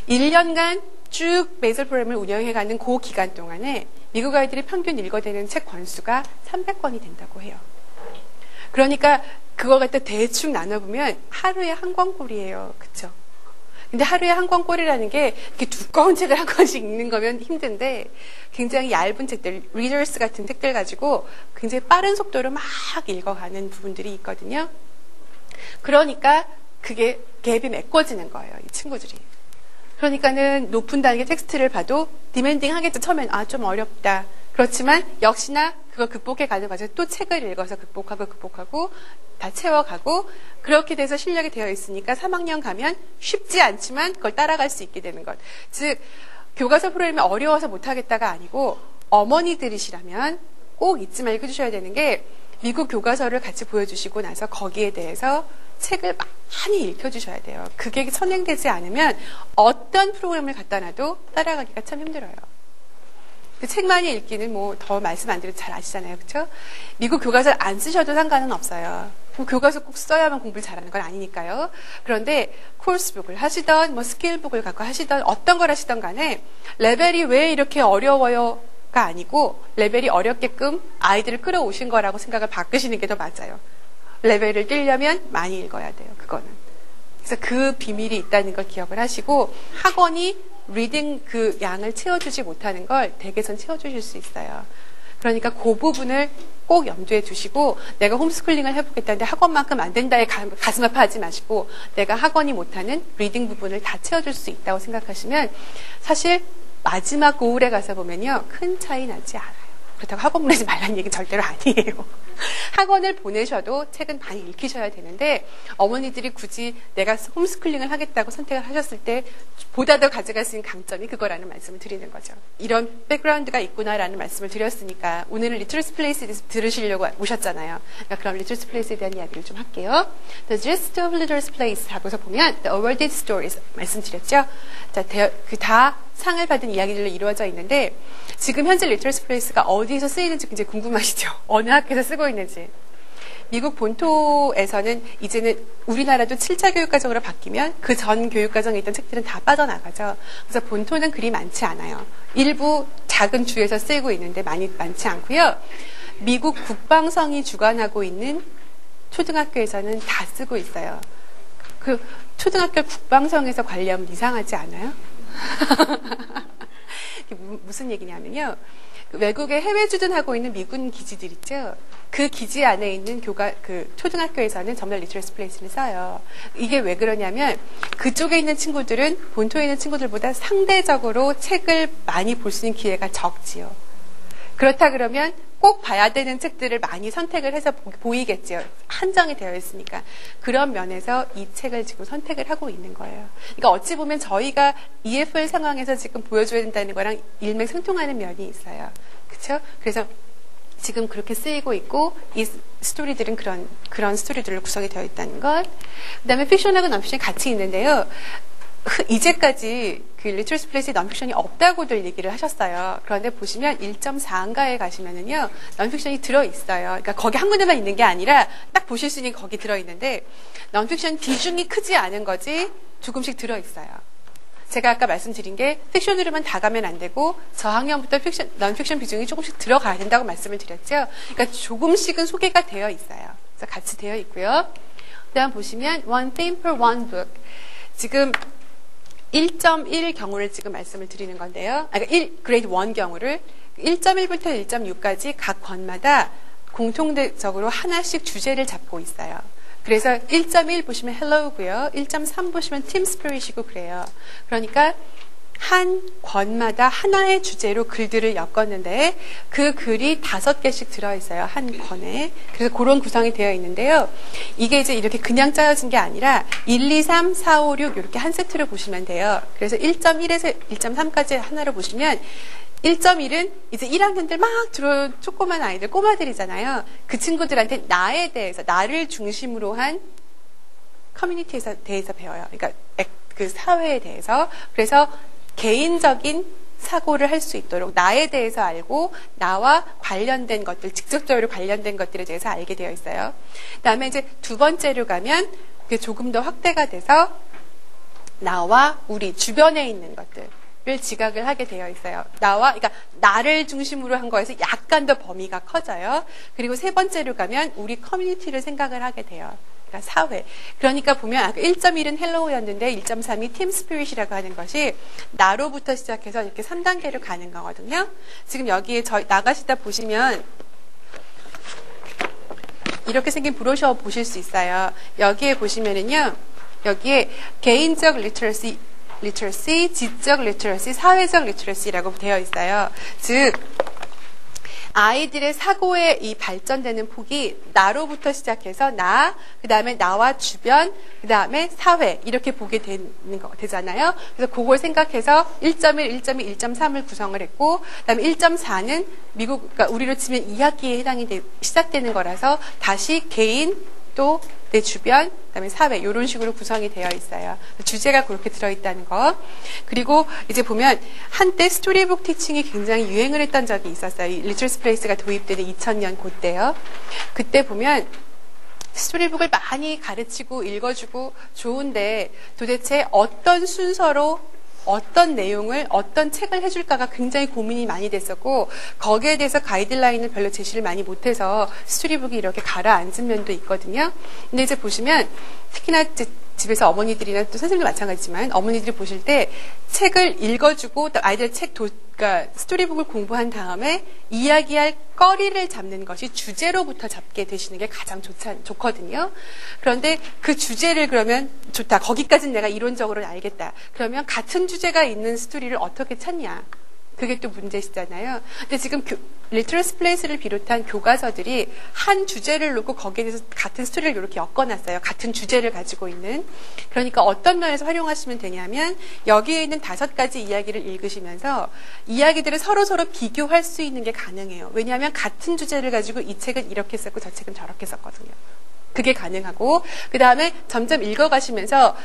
1년간 쭉 베이설 프로그램을 운영해가는 그 기간 동안에 미국 아이들이 평균 읽어대는 책 권수가 300권이 된다고 해요. 그러니까 그걸 갖다 대충 나눠보면 하루에 한 권꼴이에요. 그쵸? 근데 하루에 한 권꼴이라는 게 이렇게 두꺼운 책을 한 권씩 읽는 거면 힘든데 굉장히 얇은 책들, readers 같은 책들 가지고 굉장히 빠른 속도로 막 읽어가는 부분들이 있거든요. 그러니까 그게 갭이 메꿔지는 거예요. 이 친구들이. 그러니까는 높은 단계 텍스트를 봐도 demanding 하겠죠. 처음엔 아 좀 어렵다. 그렇지만 역시나 그걸 극복해 가는 과정에 또 책을 읽어서 극복하고 극복하고 다 채워가고 그렇게 돼서 실력이 되어 있으니까 3학년 가면 쉽지 않지만 그걸 따라갈 수 있게 되는 것. 즉 교과서 프로그램이 어려워서 못하겠다가 아니고 어머니들이시라면 꼭 잊지 말고 해주셔야 되는 게 미국 교과서를 같이 보여주시고 나서 거기에 대해서 책을 많이 읽혀주셔야 돼요. 그게 선행되지 않으면 어떤 프로그램을 갖다 놔도 따라가기가 참 힘들어요. 책 많이 읽기는 뭐 더 말씀 안 드려도 잘 아시잖아요. 그렇죠? 미국 교과서를 안 쓰셔도 상관은 없어요. 교과서 꼭 써야만 공부를 잘하는 건 아니니까요. 그런데 coursebook을 하시던 뭐 skill book을 갖고 하시던 어떤 걸 하시던 간에 레벨이 왜 이렇게 어려워요? 가 아니고 레벨이 어렵게끔 아이들을 끌어오신 거라고 생각을 바꾸시는 게 더 맞아요. 레벨을 뛰려면 많이 읽어야 돼요. 그거는. 그래서 그 비밀이 있다는 걸 기억을 하시고 학원이 reading 그 양을 채워주지 못하는 걸 댁에선 채워주실 수 있어요. 그러니까 그 부분을 꼭 염두에 두시고 내가 홈스쿨링을 해보겠다는데 학원만큼 안 된다에 가슴 아파하지 마시고 내가 학원이 못하는 reading 부분을 다 채워줄 수 있다고 생각하시면 사실 마지막 goal에 가서 보면요 큰 차이 나지 않아요. 그렇다고 학원 보내지 말라는 얘기는 절대로 아니에요. 학원을 보내셔도 책은 많이 읽히셔야 되는데 어머니들이 굳이 내가 홈스쿨링을 하겠다고 선택을 하셨을 때 보다 더 가져갈 수 있는 강점이 그거라는 말씀을 드리는 거죠. 이런 백그라운드가 있구나라는 말씀을 드렸으니까 오늘은 Literacy Place에 대해서 들으시려고 오셨잖아요. 그러니까 그럼 Literacy Place에 대한 이야기를 좀 할게요. The gist of Literacy Place 하고서 보면 The Awarded Stories 말씀드렸죠. 자, 그 다 상을 받은 이야기들로 이루어져 있는데 지금 현재 Literacy Place가 어디 서 쓰이는지 굉장히 궁금하시죠? 어느 학교에서 쓰고 있는지. 미국 본토에서는 이제는 우리나라도 7차 교육과정으로 바뀌면 그 전 교육과정에 있던 책들은 다 빠져나가죠. 그래서 본토는 그리 많지 않아요. 일부 작은 주에서 쓰이고 있는데 많이 많지 않고요. 미국 국방성이 주관하고 있는 초등학교에서는 다 쓰고 있어요. 그 초등학교 국방성에서 관리하면 이상하지 않아요? 무슨 얘기냐면요. 그 외국에 해외 주둔하고 있는 미군 기지들 있죠. 그 기지 안에 있는 교과 그 초등학교에서는 점점 Literacy Place를 써요. 이게 왜 그러냐면 그쪽에 있는 친구들은 본토에 있는 친구들보다 상대적으로 책을 많이 볼 수 있는 기회가 적지요. 그렇다 그러면 꼭 봐야 되는 책들을 많이 선택을 해서 보이겠죠. 한정이 되어 있으니까. 그런 면에서 이 책을 지금 선택을 하고 있는 거예요. 그러니까 어찌 보면 저희가 EFL 상황에서 지금 보여줘야 된다는 거랑 일맥상통하는 면이 있어요. 그렇죠? 그래서 지금 그렇게 쓰이고 있고 이 스토리들은 그런 그런 스토리들로 구성이 되어 있다는 것. 그다음에 픽션하고 넌픽션이 같이 있는데요. 이제까지 그 Literacy Place에 넌픽션이 없다고들 얘기를 하셨어요. 그런데 보시면 1.4인가에 가시면은요, 넌픽션이 들어있어요. 그러니까 거기 한 군데만 있는 게 아니라 딱 보실 수 있는 게 거기 들어있는데, 넌픽션 비중이 크지 않은 거지 조금씩 들어있어요. 제가 아까 말씀드린 게 픽션으로만 다 가면 안 되고 저학년부터 픽션, 넌픽션 비중이 조금씩 들어가야 된다고 말씀을 드렸죠. 그러니까 조금씩은 소개가 되어 있어요. 그래서 같이 되어 있고요. 그다음 보시면 one theme per one book. 지금 1.1 경우를 지금 말씀을 드리는 건데요. 아, 그러니까 1, Grade 1 경우를 1.1부터 1.6까지 각 권마다 공통적으로 하나씩 주제를 잡고 있어요. 그래서 1.1 보시면 hello고요. 1.3 보시면 spirit이고 그래요. 그러니까 한 권마다 하나의 주제로 글들을 엮었는데 그 글이 다섯 개씩 들어있어요. 한 권에. 그래서 그런 구성이 되어 있는데요. 이게 이제 이렇게 그냥 짜여진 게 아니라 1, 2, 3, 4, 5, 6 이렇게 한 세트를 보시면 돼요. 그래서 1.1에서 1.3까지 하나로 보시면 1.1은 이제 1학년들 막 들어온 조그만 아이들, 꼬마들이잖아요. 그 친구들한테 나에 대해서, 나를 중심으로 한 커뮤니티에 대해서 배워요. 그러니까 그 사회에 대해서. 그래서 개인적인 사고를 할 수 있도록 나에 대해서 알고 나와 관련된 것들, 직접적으로 관련된 것들에 대해서 알게 되어 있어요. 그 다음에 이제 두 번째로 가면 그게 조금 더 확대가 돼서 나와 우리 주변에 있는 것들, 를 지각을 하게 되어 있어요. 나와, 그러니까 나를 중심으로 한 거에서 약간 더 범위가 커져요. 그리고 세 번째로 가면 우리 커뮤니티를 생각을 하게 돼요. 그러니까 사회. 그러니까 보면 아까 1.1은 헬로우였는데 1.3이 팀 스피릿이라고 하는 것이 나로부터 시작해서 이렇게 3단계를 가는 거거든요. 지금 여기에 저 나가시다 보시면 이렇게 생긴 브로셔 보실 수 있어요. 여기에 보시면은요. 여기에 개인적 리터러시 literacy, 지적 literacy, 사회적 literacy라고 되어 있어요. 즉 아이들의 사고의 이 발전되는 폭이 나로부터 시작해서 나, 그 다음에 나와 주변, 그 다음에 사회 이렇게 보게 되는 거 되잖아요. 그래서 그걸 생각해서 1.1, 1.2, 1.3을 구성을 했고, 그다음에 1.4는 미국, 그러니까 우리로 치면 2학기에 해당이 되, 시작되는 거라서 다시 개인 또 내 주변, 그다음에 사회 이런 식으로 구성이 되어 있어요. 주제가 그렇게 들어있다는 거. 그리고 이제 보면 한때 storybook teaching이 굉장히 유행을 했던 적이 있었어요. 이 Literacy Place가 도입되는 2000년 그때요. 그때 보면 storybook을 많이 가르치고 읽어주고 좋은데 도대체 어떤 순서로 어떤 내용을 어떤 책을 해줄까가 굉장히 고민이 많이 됐었고 거기에 대해서 가이드라인을 별로 제시를 많이 못해서 storybook이 이렇게 가라앉은 면도 있거든요. 근데 이제 보시면 특히나 집에서 어머니들이나 또 선생님도 마찬가지지만 어머니들이 보실 때 책을 읽어주고 아이들 책 도, 그러니까 스토리북을 공부한 다음에 이야기할 거리를 잡는 것이 주제로부터 잡게 되시는 게 가장 좋자, 좋거든요. 그런데 그 주제를 그러면 좋다. 거기까지는 내가 이론적으로 알겠다. 그러면 같은 주제가 있는 스토리를 어떻게 찾냐? 그게 또 문제시잖아요. 근데 지금 Literacy Place를 비롯한 교과서들이 한 주제를 놓고 거기에 대해서 같은 스토리를 이렇게 엮어놨어요. 같은 주제를 가지고 있는. 그러니까 어떤 면에서 활용하시면 되냐면 여기에 있는 다섯 가지 이야기를 읽으시면서 이야기들을 서로 서로 비교할 수 있는 게 가능해요. 왜냐하면 같은 주제를 가지고 이 책은 이렇게 썼고 저 책은 저렇게 썼거든요. 그게 가능하고 그 다음에 점점 읽어가시면서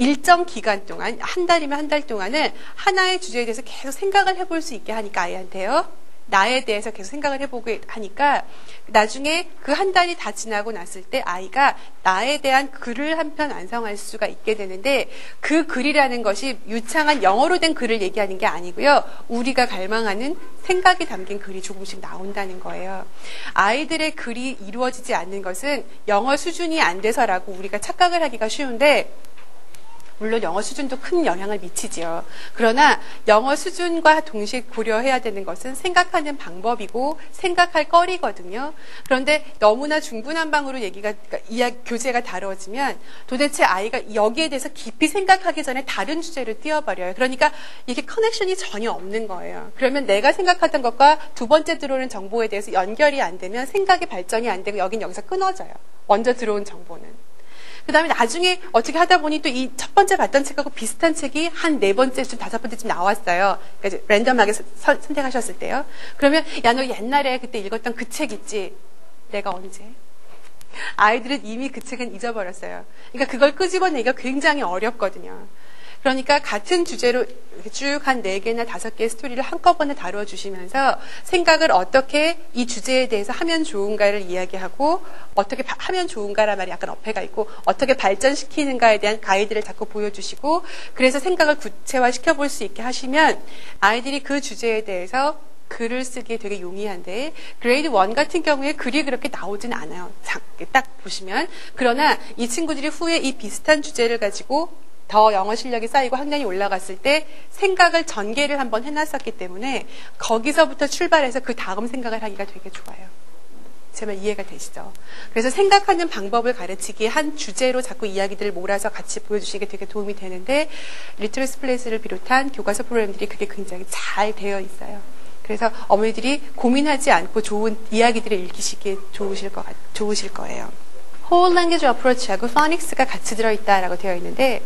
일정 기간 동안 한 달이면 한 달 동안은 하나의 주제에 대해서 계속 생각을 해볼 수 있게 하니까 아이한테요. 나에 대해서 계속 생각을 해보게 하니까 나중에 그 한 달이 다 지나고 났을 때 아이가 나에 대한 글을 한 편 완성할 수가 있게 되는데 그 글이라는 것이 유창한 영어로 된 글을 얘기하는 게 아니고요. 우리가 갈망하는 생각이 담긴 글이 조금씩 나온다는 거예요. 아이들의 글이 이루어지지 않는 것은 영어 수준이 안 돼서라고 우리가 착각을 하기가 쉬운데 물론 영어 수준도 큰 영향을 미치지요. 그러나 영어 수준과 동시에 고려해야 되는 것은 생각하는 방법이고 생각할 거리거든요. 그런데 너무나 중구난방으로 얘기가 그러니까 이야 교재가 다루어지면 도대체 아이가 여기에 대해서 깊이 생각하기 전에 다른 주제를 띄워버려요. 그러니까 이게 커넥션이 전혀 없는 거예요. 그러면 내가 생각하던 것과 두 번째 들어오는 정보에 대해서 연결이 안 되면 생각의 발전이 안 되고 여긴 여기서 끊어져요. 먼저 들어온 정보는. 그 다음에 나중에 어떻게 하다 보니 또 이 첫 번째 봤던 책하고 비슷한 책이 한 네 번째쯤, 다섯 번째쯤 나왔어요. 그러니까 랜덤하게 서, 선택하셨을 때요. 그러면, 야, 너 옛날에 그때 읽었던 그 책 있지? 내가 언제? 아이들은 이미 그 책은 잊어버렸어요. 그러니까 그걸 끄집어내기가 굉장히 어렵거든요. 그러니까 같은 주제로 쭉한네 개나 다섯 개의 스토리를 한꺼번에 다루어 주시면서 생각을 어떻게 이 주제에 대해서 하면 좋은가를 이야기하고 어떻게 하면 좋은가란 말이 약간 어폐가 있고 어떻게 발전시키는가에 대한 가이드를 자꾸 보여주시고 그래서 생각을 구체화 시켜 볼 수 있게 하시면 아이들이 그 주제에 대해서 글을 쓰기에 되게 용이한데 그레이드 1 같은 경우에 글이 그렇게 나오진 않아요. 딱 보시면 그러나 이 친구들이 후에 이 비슷한 주제를 가지고 더 영어 실력이 쌓이고 학년이 올라갔을 때 생각을 전개를 한번 해놨었기 때문에 거기서부터 출발해서 그 다음 생각을 하기가 되게 좋아요. 제말 이해가 되시죠? 그래서 생각하는 방법을 가르치기에 한 주제로 자꾸 이야기들을 몰아서 같이 보여주시게 되게 도움이 되는데 Literacy Place를 비롯한 교과서 프로그램들이 그게 굉장히 잘 되어 있어요. 그래서 어머니들이 고민하지 않고 좋은 이야기들을 읽히시기에 좋으실, 것, 좋으실 거예요. Whole language approach하고 phonics가 같이 들어있다라고 되어 있는데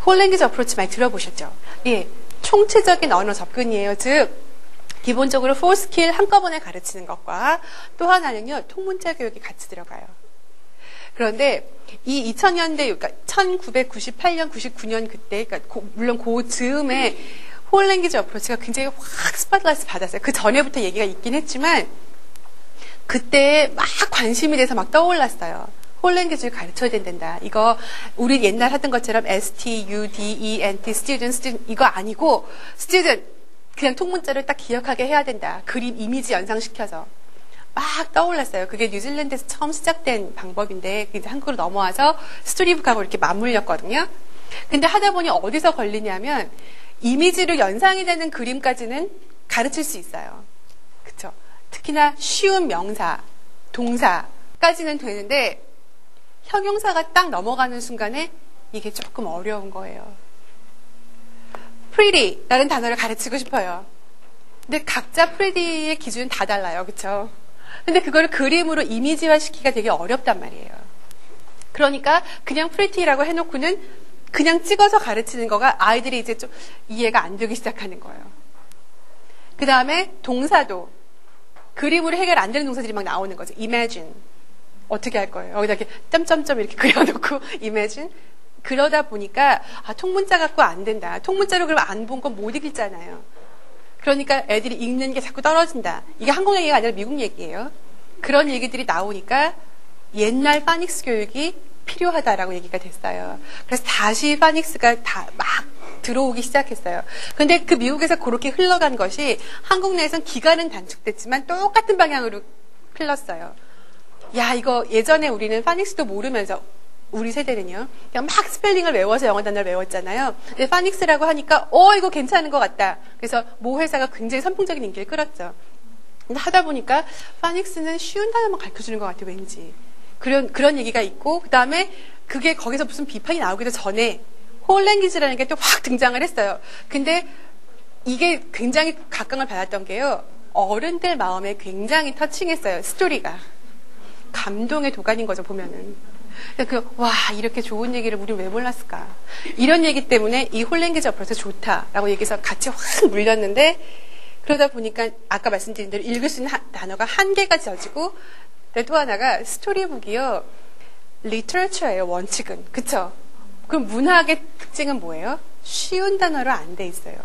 whole language approach 많이 들어보셨죠? 예, 총체적인 언어 접근이에요. 즉 기본적으로 4스킬 한꺼번에 가르치는 것과 또 하나는요 통문자 교육이 같이 들어가요. 그런데 이 2000년대, 그러니까 1998년, 99년 그때, 그러니까 고, 물론 그 즈음에 whole language approach가 굉장히 확 spotlight 받았어요. 그 전에부터 얘기가 있긴 했지만 그때 막 관심이 돼서 막 떠올랐어요. whole language를 가르쳐야 된단다. 이거 우리 옛날 하던 것처럼 S T U D E student student 이거 아니고 student 그냥 통문자를 딱 기억하게 해야 된다. 그림 이미지 연상시켜서 막 떠올랐어요. 그게 뉴질랜드에서 처음 시작된 방법인데 이제 한국으로 넘어와서 스토리북하고 이렇게 맞물렸거든요. 근데 하다 보니 어디서 걸리냐면 이미지로 연상이 되는 그림까지는 가르칠 수 있어요. 그쵸? 특히나 쉬운 명사, 동사까지는 되는데 형용사가 딱 넘어가는 순간에 이게 조금 어려운 거예요. pretty라는 단어를 가르치고 싶어요. 근데 각자 pretty의 기준은 다 달라요. 그쵸? 근데 그걸 그림으로 이미지화 시키기가 되게 어렵단 말이에요. 그러니까 그냥 pretty라고 해놓고는 그냥 찍어서 가르치는 거가 아이들이 이제 좀 이해가 안 되기 시작하는 거예요. 그 다음에 동사도 그림으로 해결 안 되는 동사들이 막 나오는 거죠. imagine. 어떻게 할 거예요? 여기다 이렇게 점점점 이렇게 그려놓고 imagine. 그러다 보니까 아, 통문자 갖고 안 된다. 통문자로 그러면 안 본 건 못 읽잖아요. 그러니까 애들이 읽는 게 자꾸 떨어진다. 이게 한국 얘기가 아니라 미국 얘기예요. 그런 얘기들이 나오니까 옛날 파닉스 교육이 필요하다라고 얘기가 됐어요. 그래서 다시 파닉스가 다 막 들어오기 시작했어요. 근데 그 미국에서 그렇게 흘러간 것이 한국 내에선 기간은 단축됐지만 똑같은 방향으로 흘렀어요. 야, 이거 예전에 우리는 phonics도 모르면서 우리 세대는요. 그냥 막 스펠링을 외워서 영어 단어를 외웠잖아요. 근데 phonics라고 하니까 어 이거 괜찮은 것 같다. 그래서 모 회사가 굉장히 선풍적인 인기를 끌었죠. 근데 하다 보니까 phonics는 쉬운 단어만 가르쳐주는 것 같아요. 왠지 그런 그런 얘기가 있고 그 다음에 그게 거기서 무슨 비판이 나오기도 전에 whole language라는 게 또 확 등장을 했어요. 근데 이게 굉장히 각광을 받았던 게요. 어른들 마음에 굉장히 터칭했어요. 스토리가 감동의 도가니인 거죠 보면은. 그, 와, 이렇게 좋은 얘기를 우리 왜 몰랐을까. 이런 얘기 때문에 이 홀랭귀지 어플에서 좋다라고 얘기해서 같이 확 물렸는데, 그러다 보니까 아까 말씀드린 대로 읽을 수 있는 하, 단어가 한 개가 져지고, 또 하나가 스토리북이요. 리터처예요, 원칙은. 그쵸? 그럼 문학의 특징은 뭐예요? 쉬운 단어로 안 돼 있어요.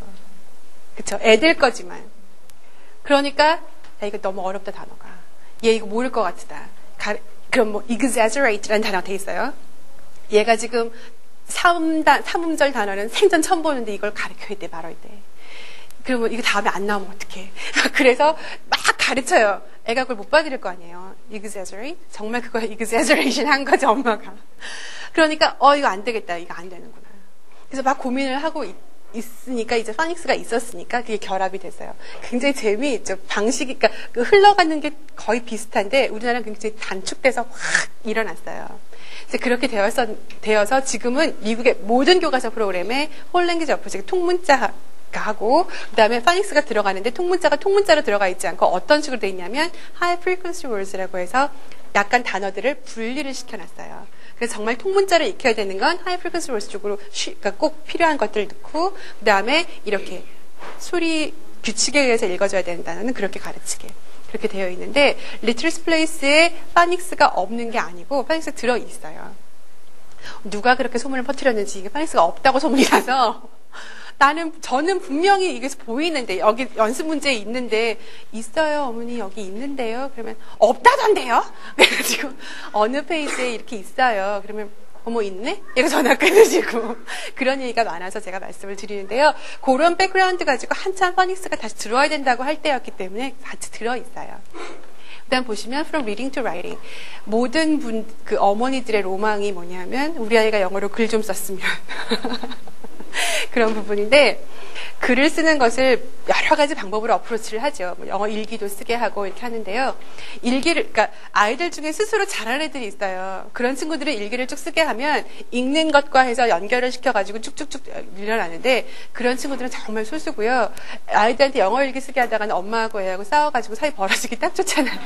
그쵸? 애들 거지만. 그러니까, 야, 이거 너무 어렵다, 단어가. 얘 이거 모를 것 같다. 그럼 뭐 exaggerate라는 단어가 돼 있어요. 얘가 지금 3단, 3음절 단어는 생전 처음 보는데 이걸 가르쳐야 돼, 말할 때. 그러면 이거 다음에 안 나오면 어떡해. 그래서 막 가르쳐요. 애가 그걸 못 받을 거 아니에요. exaggerate? 정말 그거 exaggeration 한 거죠, 엄마가. 그러니까, 어, 이거 안 되겠다. 이거 안 되는구나. 그래서 막 고민을 하고 있, 있으니까 이제 파닉스가 있었으니까 그게 결합이 됐어요. 굉장히 재미있죠. 방식이 그러니까 그 흘러가는 게 거의 비슷한데 우리나라는 굉장히 단축돼서 확 일어났어요. 이제 그렇게 되어서 되어서 지금은 미국의 모든 교과서 프로그램에 홀랭귀지 어프지 통문자 하고 그다음에 파닉스가 들어가는데 통문자가 통문자로 들어가 있지 않고 어떤 식으로 돼 있냐면 high frequency words라고 해서 약간 단어들을 분리를 시켜놨어요. 그래서 정말 통문자를 익혀야 되는 건 high frequency words 쪽으로 쉬, 그러니까 꼭 필요한 것들을 넣고 그 다음에 이렇게 소리 규칙에 의해서 읽어줘야 된다는 그렇게 가르치게 그렇게 되어 있는데 Literacy Place에 phonics가 없는 게 아니고 파닉스 들어 있어요. 누가 그렇게 소문을 퍼뜨렸는지 이게 phonics가 없다고 소문이 나서 나는 저는 분명히 이게 보이는데 여기 연습 문제 있는데 있어요 어머니 여기 있는데요 그러면 없다던데요 그래가지고 어느 페이지에 이렇게 있어요 그러면 어머 있네? 이거 전화 끊으시고 그런 얘기가 많아서 제가 말씀을 드리는데요. 그런 백그라운드 가지고 한참 phonics가 다시 들어와야 된다고 할 때였기 때문에 같이 들어있어요. 그다음 보시면 from reading to writing 모든 분 그 어머니들의 로망이 뭐냐면 우리 아이가 영어로 글 좀 썼으면 그런 부분인데 글을 쓰는 것을 여러 가지 방법으로 어프로치를 하죠. 뭐 영어 일기도 쓰게 하고 이렇게 하는데요. 일기를 그러니까 아이들 중에 스스로 잘하는 애들이 있어요. 그런 친구들은 일기를 쭉 쓰게 하면 읽는 것과 해서 연결을 시켜가지고 쭉쭉쭉 밀려나는데 그런 친구들은 정말 소수고요. 아이들한테 영어 일기 쓰게 하다가는 엄마하고 애하고 싸워가지고 사이 벌어지기 딱 좋잖아요.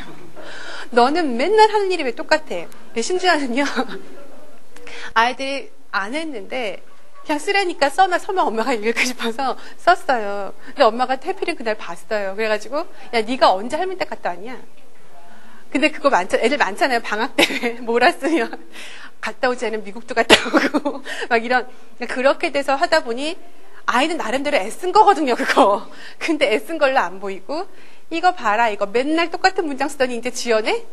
너는 맨날 하는 일이 왜 똑같아? 심지어는요. 아이들이 안 했는데 그냥 쓰라니까 써나 서면 엄마가 읽을까 싶어서 썼어요. 근데 엄마가 태필은 그날 봤어요. 그래가지고 야 네가 언제 할머니 댁 갔다 왔냐? 근데 그거 많죠. 애들 많잖아요. 방학 때 몰았으면 갔다 오지 않으면 미국도 갔다 오고 막 이런 그렇게 돼서 하다 보니 아이는 나름대로 애쓴 거거든요. 그거. 근데 애쓴 걸로 안 보이고 이거 봐라 이거 맨날 똑같은 문장 쓰더니 이제 지어내?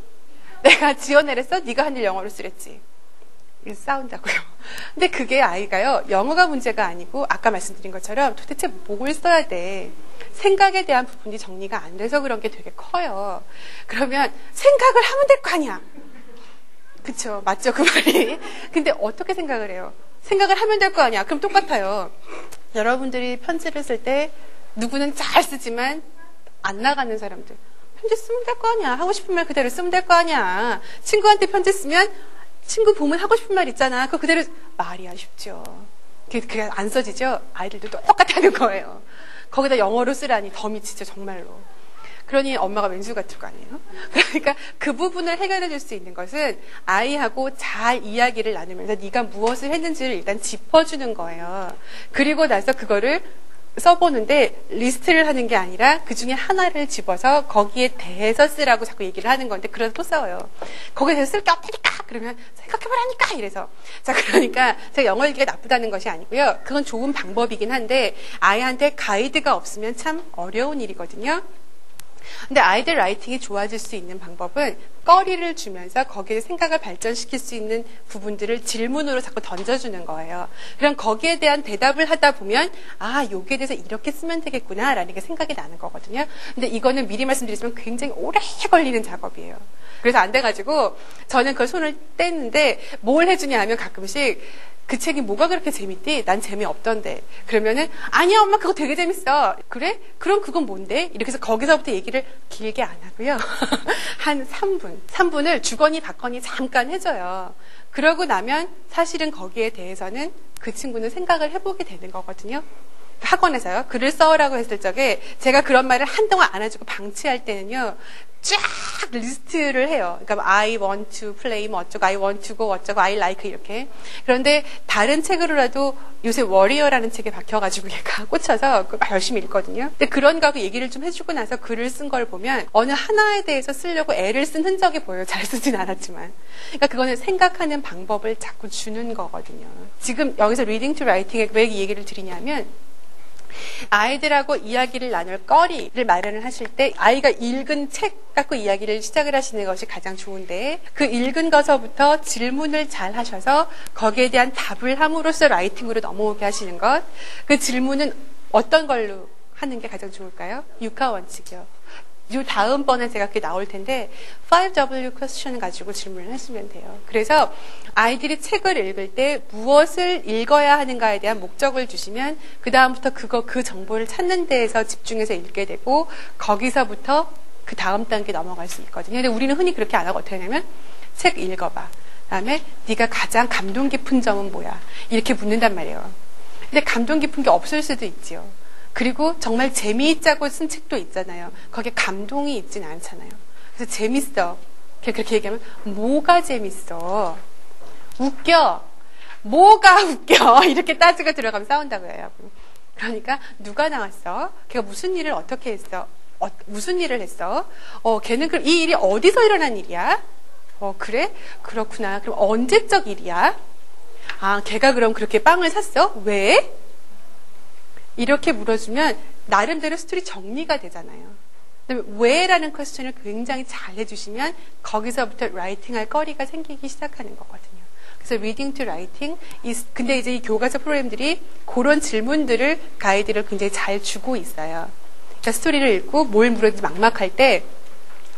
내가 했어? 네가 한 일 영어로 쓰랬지. 싸운다고요. 근데 그게 아이가요, 영어가 문제가 아니고, 아까 말씀드린 것처럼 도대체 뭘 써야 돼. 생각에 대한 부분이 정리가 안 돼서 그런 게 되게 커요. 그러면 생각을 하면 될 거 아니야. 그쵸. 맞죠. 그 말이. 근데 어떻게 생각을 해요? 생각을 하면 될 거 아니야. 그럼 똑같아요. 여러분들이 편지를 쓸 때 누구는 잘 쓰지만 안 나가는 사람들. 편지 쓰면 될 거 아니야. 하고 말 그대로 쓰면 될 거 아니야. 친구한테 편지 쓰면 친구 보면 하고 싶은 말 있잖아. 그거 그대로 말이 아쉽죠. 그게, 그게 안 써지죠? 아이들도 똑같다는 거예요. 거기다 영어로 쓰라니 더 미치죠, 정말로. 그러니 엄마가 왼수 같을 거 아니에요? 그러니까 그 부분을 해결해 줄 수 있는 것은 아이하고 잘 이야기를 나누면서 네가 무엇을 했는지를 일단 짚어주는 거예요. 그리고 나서 그거를 써보는데 리스트를 하는 게 아니라 그 중에 하나를 집어서 거기에 대해서 쓰라고 자꾸 얘기를 하는 건데 그래서 또 싸워요. 거기에 대해서 쓸 게 없다니까! 그러면 생각해보라니까! 이래서. 자, 그러니까 제가 영어 일기가 나쁘다는 것이 아니고요. 그건 좋은 방법이긴 한데 아이한테 가이드가 없으면 참 어려운 일이거든요. 근데 아이들 writing이 좋아질 수 있는 방법은 꺼리를 주면서 거기에 생각을 발전시킬 수 있는 부분들을 질문으로 자꾸 던져주는 거예요. 그럼 거기에 대한 대답을 하다 보면 아, 여기에 대해서 이렇게 쓰면 되겠구나라는 게 생각이 나는 거거든요. 근데 이거는 미리 말씀드리지만 굉장히 오래 걸리는 작업이에요. 그래서 안 돼가지고 저는 그 손을 떼는데 뭘 해주냐 하면 가끔씩 그 책이 뭐가 그렇게 재밌디? 난 재미없던데. 그러면은, 아니야, 엄마 그거 되게 재밌어. 그래? 그럼 그건 뭔데? 이렇게 해서 거기서부터 얘기를 길게 안 하고요. 한 3분. 3분을 주거니 받거니 잠깐 해줘요. 그러고 나면 사실은 거기에 대해서는 그 친구는 생각을 해보게 되는 거거든요. 학원에서요. 글을 써라고 했을 적에 제가 그런 말을 한동안 안 해주고 방치할 때는요. 쫙 리스트를 해요. 그러니까 I want to play 뭐 어쩌고 I want to go 어쩌고 I like 이렇게. 그런데 다른 책으로라도 요새 Warrior라는 책에 박혀가지고 얘가 꽂혀서 열심히 읽거든요. 근데 그런 거하고 얘기를 좀 해주고 나서 글을 쓴 걸 보면 어느 하나에 대해서 쓰려고 애를 쓴 흔적이 보여요. 잘 쓰진 않았지만. 그러니까 그거는 생각하는 방법을 자꾸 주는 거거든요. 지금 여기서 reading to writing에 왜 이 얘기를 드리냐면 아이들하고 이야기를 나눌 거리를 마련을 하실 때 아이가 읽은 책 갖고 이야기를 시작을 하시는 것이 가장 좋은데 그 읽은 것서부터 질문을 잘 하셔서 거기에 대한 답을 함으로써 writing으로 넘어오게 하시는 것. 그 질문은 어떤 걸로 하는 게 가장 좋을까요? 육하 원칙이요. 요 다음번에 제가 그게 나올 텐데 5W 퀘스천 가지고 질문을 하시면 돼요. 그래서 아이들이 책을 읽을 때 무엇을 읽어야 하는가에 대한 목적을 주시면 그 다음부터 그거 그 정보를 찾는 데에서 집중해서 읽게 되고 거기서부터 그 다음 단계 넘어갈 수 있거든요. 근데 우리는 흔히 그렇게 안 하고 어떻게 하냐면 책 읽어봐. 그다음에 네가 가장 감동 깊은 점은 뭐야? 이렇게 묻는단 말이에요. 근데 감동 깊은 게 없을 수도 있지요. 그리고 정말 재미있자고 쓴 책도 있잖아요. 거기에 감동이 있진 않잖아요. 그래서 재밌어. 그렇게 얘기하면 뭐가 재밌어? 웃겨. 뭐가 웃겨? 이렇게 따지고 들어가면 싸운다고 해요. 그러니까 누가 나왔어? 걔가 무슨 일을 어떻게 했어? 어, 무슨 일을 했어? 어, 걔는 그럼 이 일이 어디서 일어난 일이야? 어, 그래? 그렇구나. 그럼 언제적 일이야? 아, 걔가 그럼 그렇게 빵을 샀어? 왜? 이렇게 물어주면 나름대로 스토리 정리가 되잖아요. 왜라는 question을 굉장히 잘 해주시면 거기서부터 writing 할 거리가 생기기 시작하는 거거든요. 그래서 to writing is, 근데 이제 이 교과서 프로그램들이 그런 질문들을 가이드를 굉장히 잘 주고 있어요. 그러니까 스토리를 읽고 뭘 물었는지 막막할 때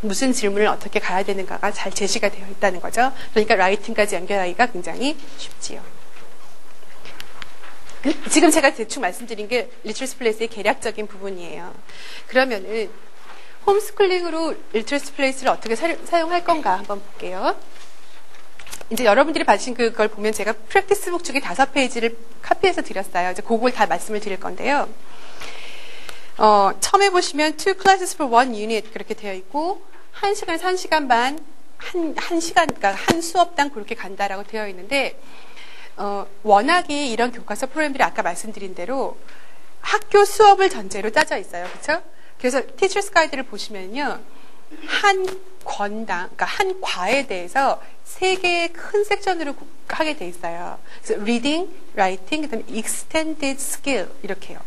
무슨 질문을 어떻게 가야 되는가가 잘 제시가 되어 있다는 거죠. 그러니까 writing까지 연결하기가 굉장히 쉽지요. 지금 제가 대충 말씀드린 게 Literacy Place의 개략적인 부분이에요. 그러면은 homeschooling으로 Literacy Place를 어떻게 사, 용할 건가 한번 볼게요. 이제 여러분들이 받으신 그걸 보면 제가 practice book 중에 다섯 페이지를 카피해서 드렸어요. 이제 그걸 다 말씀을 드릴 건데요. 어, 처음에 보시면 two classes for one unit 그렇게 되어 있고 한 시간에서 한 시간 반, 한, 한 시간, 그러니까 한 수업당 그렇게 간다라고 되어 있는데 어, 워낙에 이런 교과서 프로그램들이 아까 말씀드린 대로 학교 수업을 전제로 짜져 있어요. 그렇죠? 그래서 teacher's guide를 보시면요. 한 권당, 그러니까 한 과에 대해서 세 개의 큰 섹션으로 하게 돼 있어요. 그래서 reading, writing, 그다음에 extended skill 이렇게요.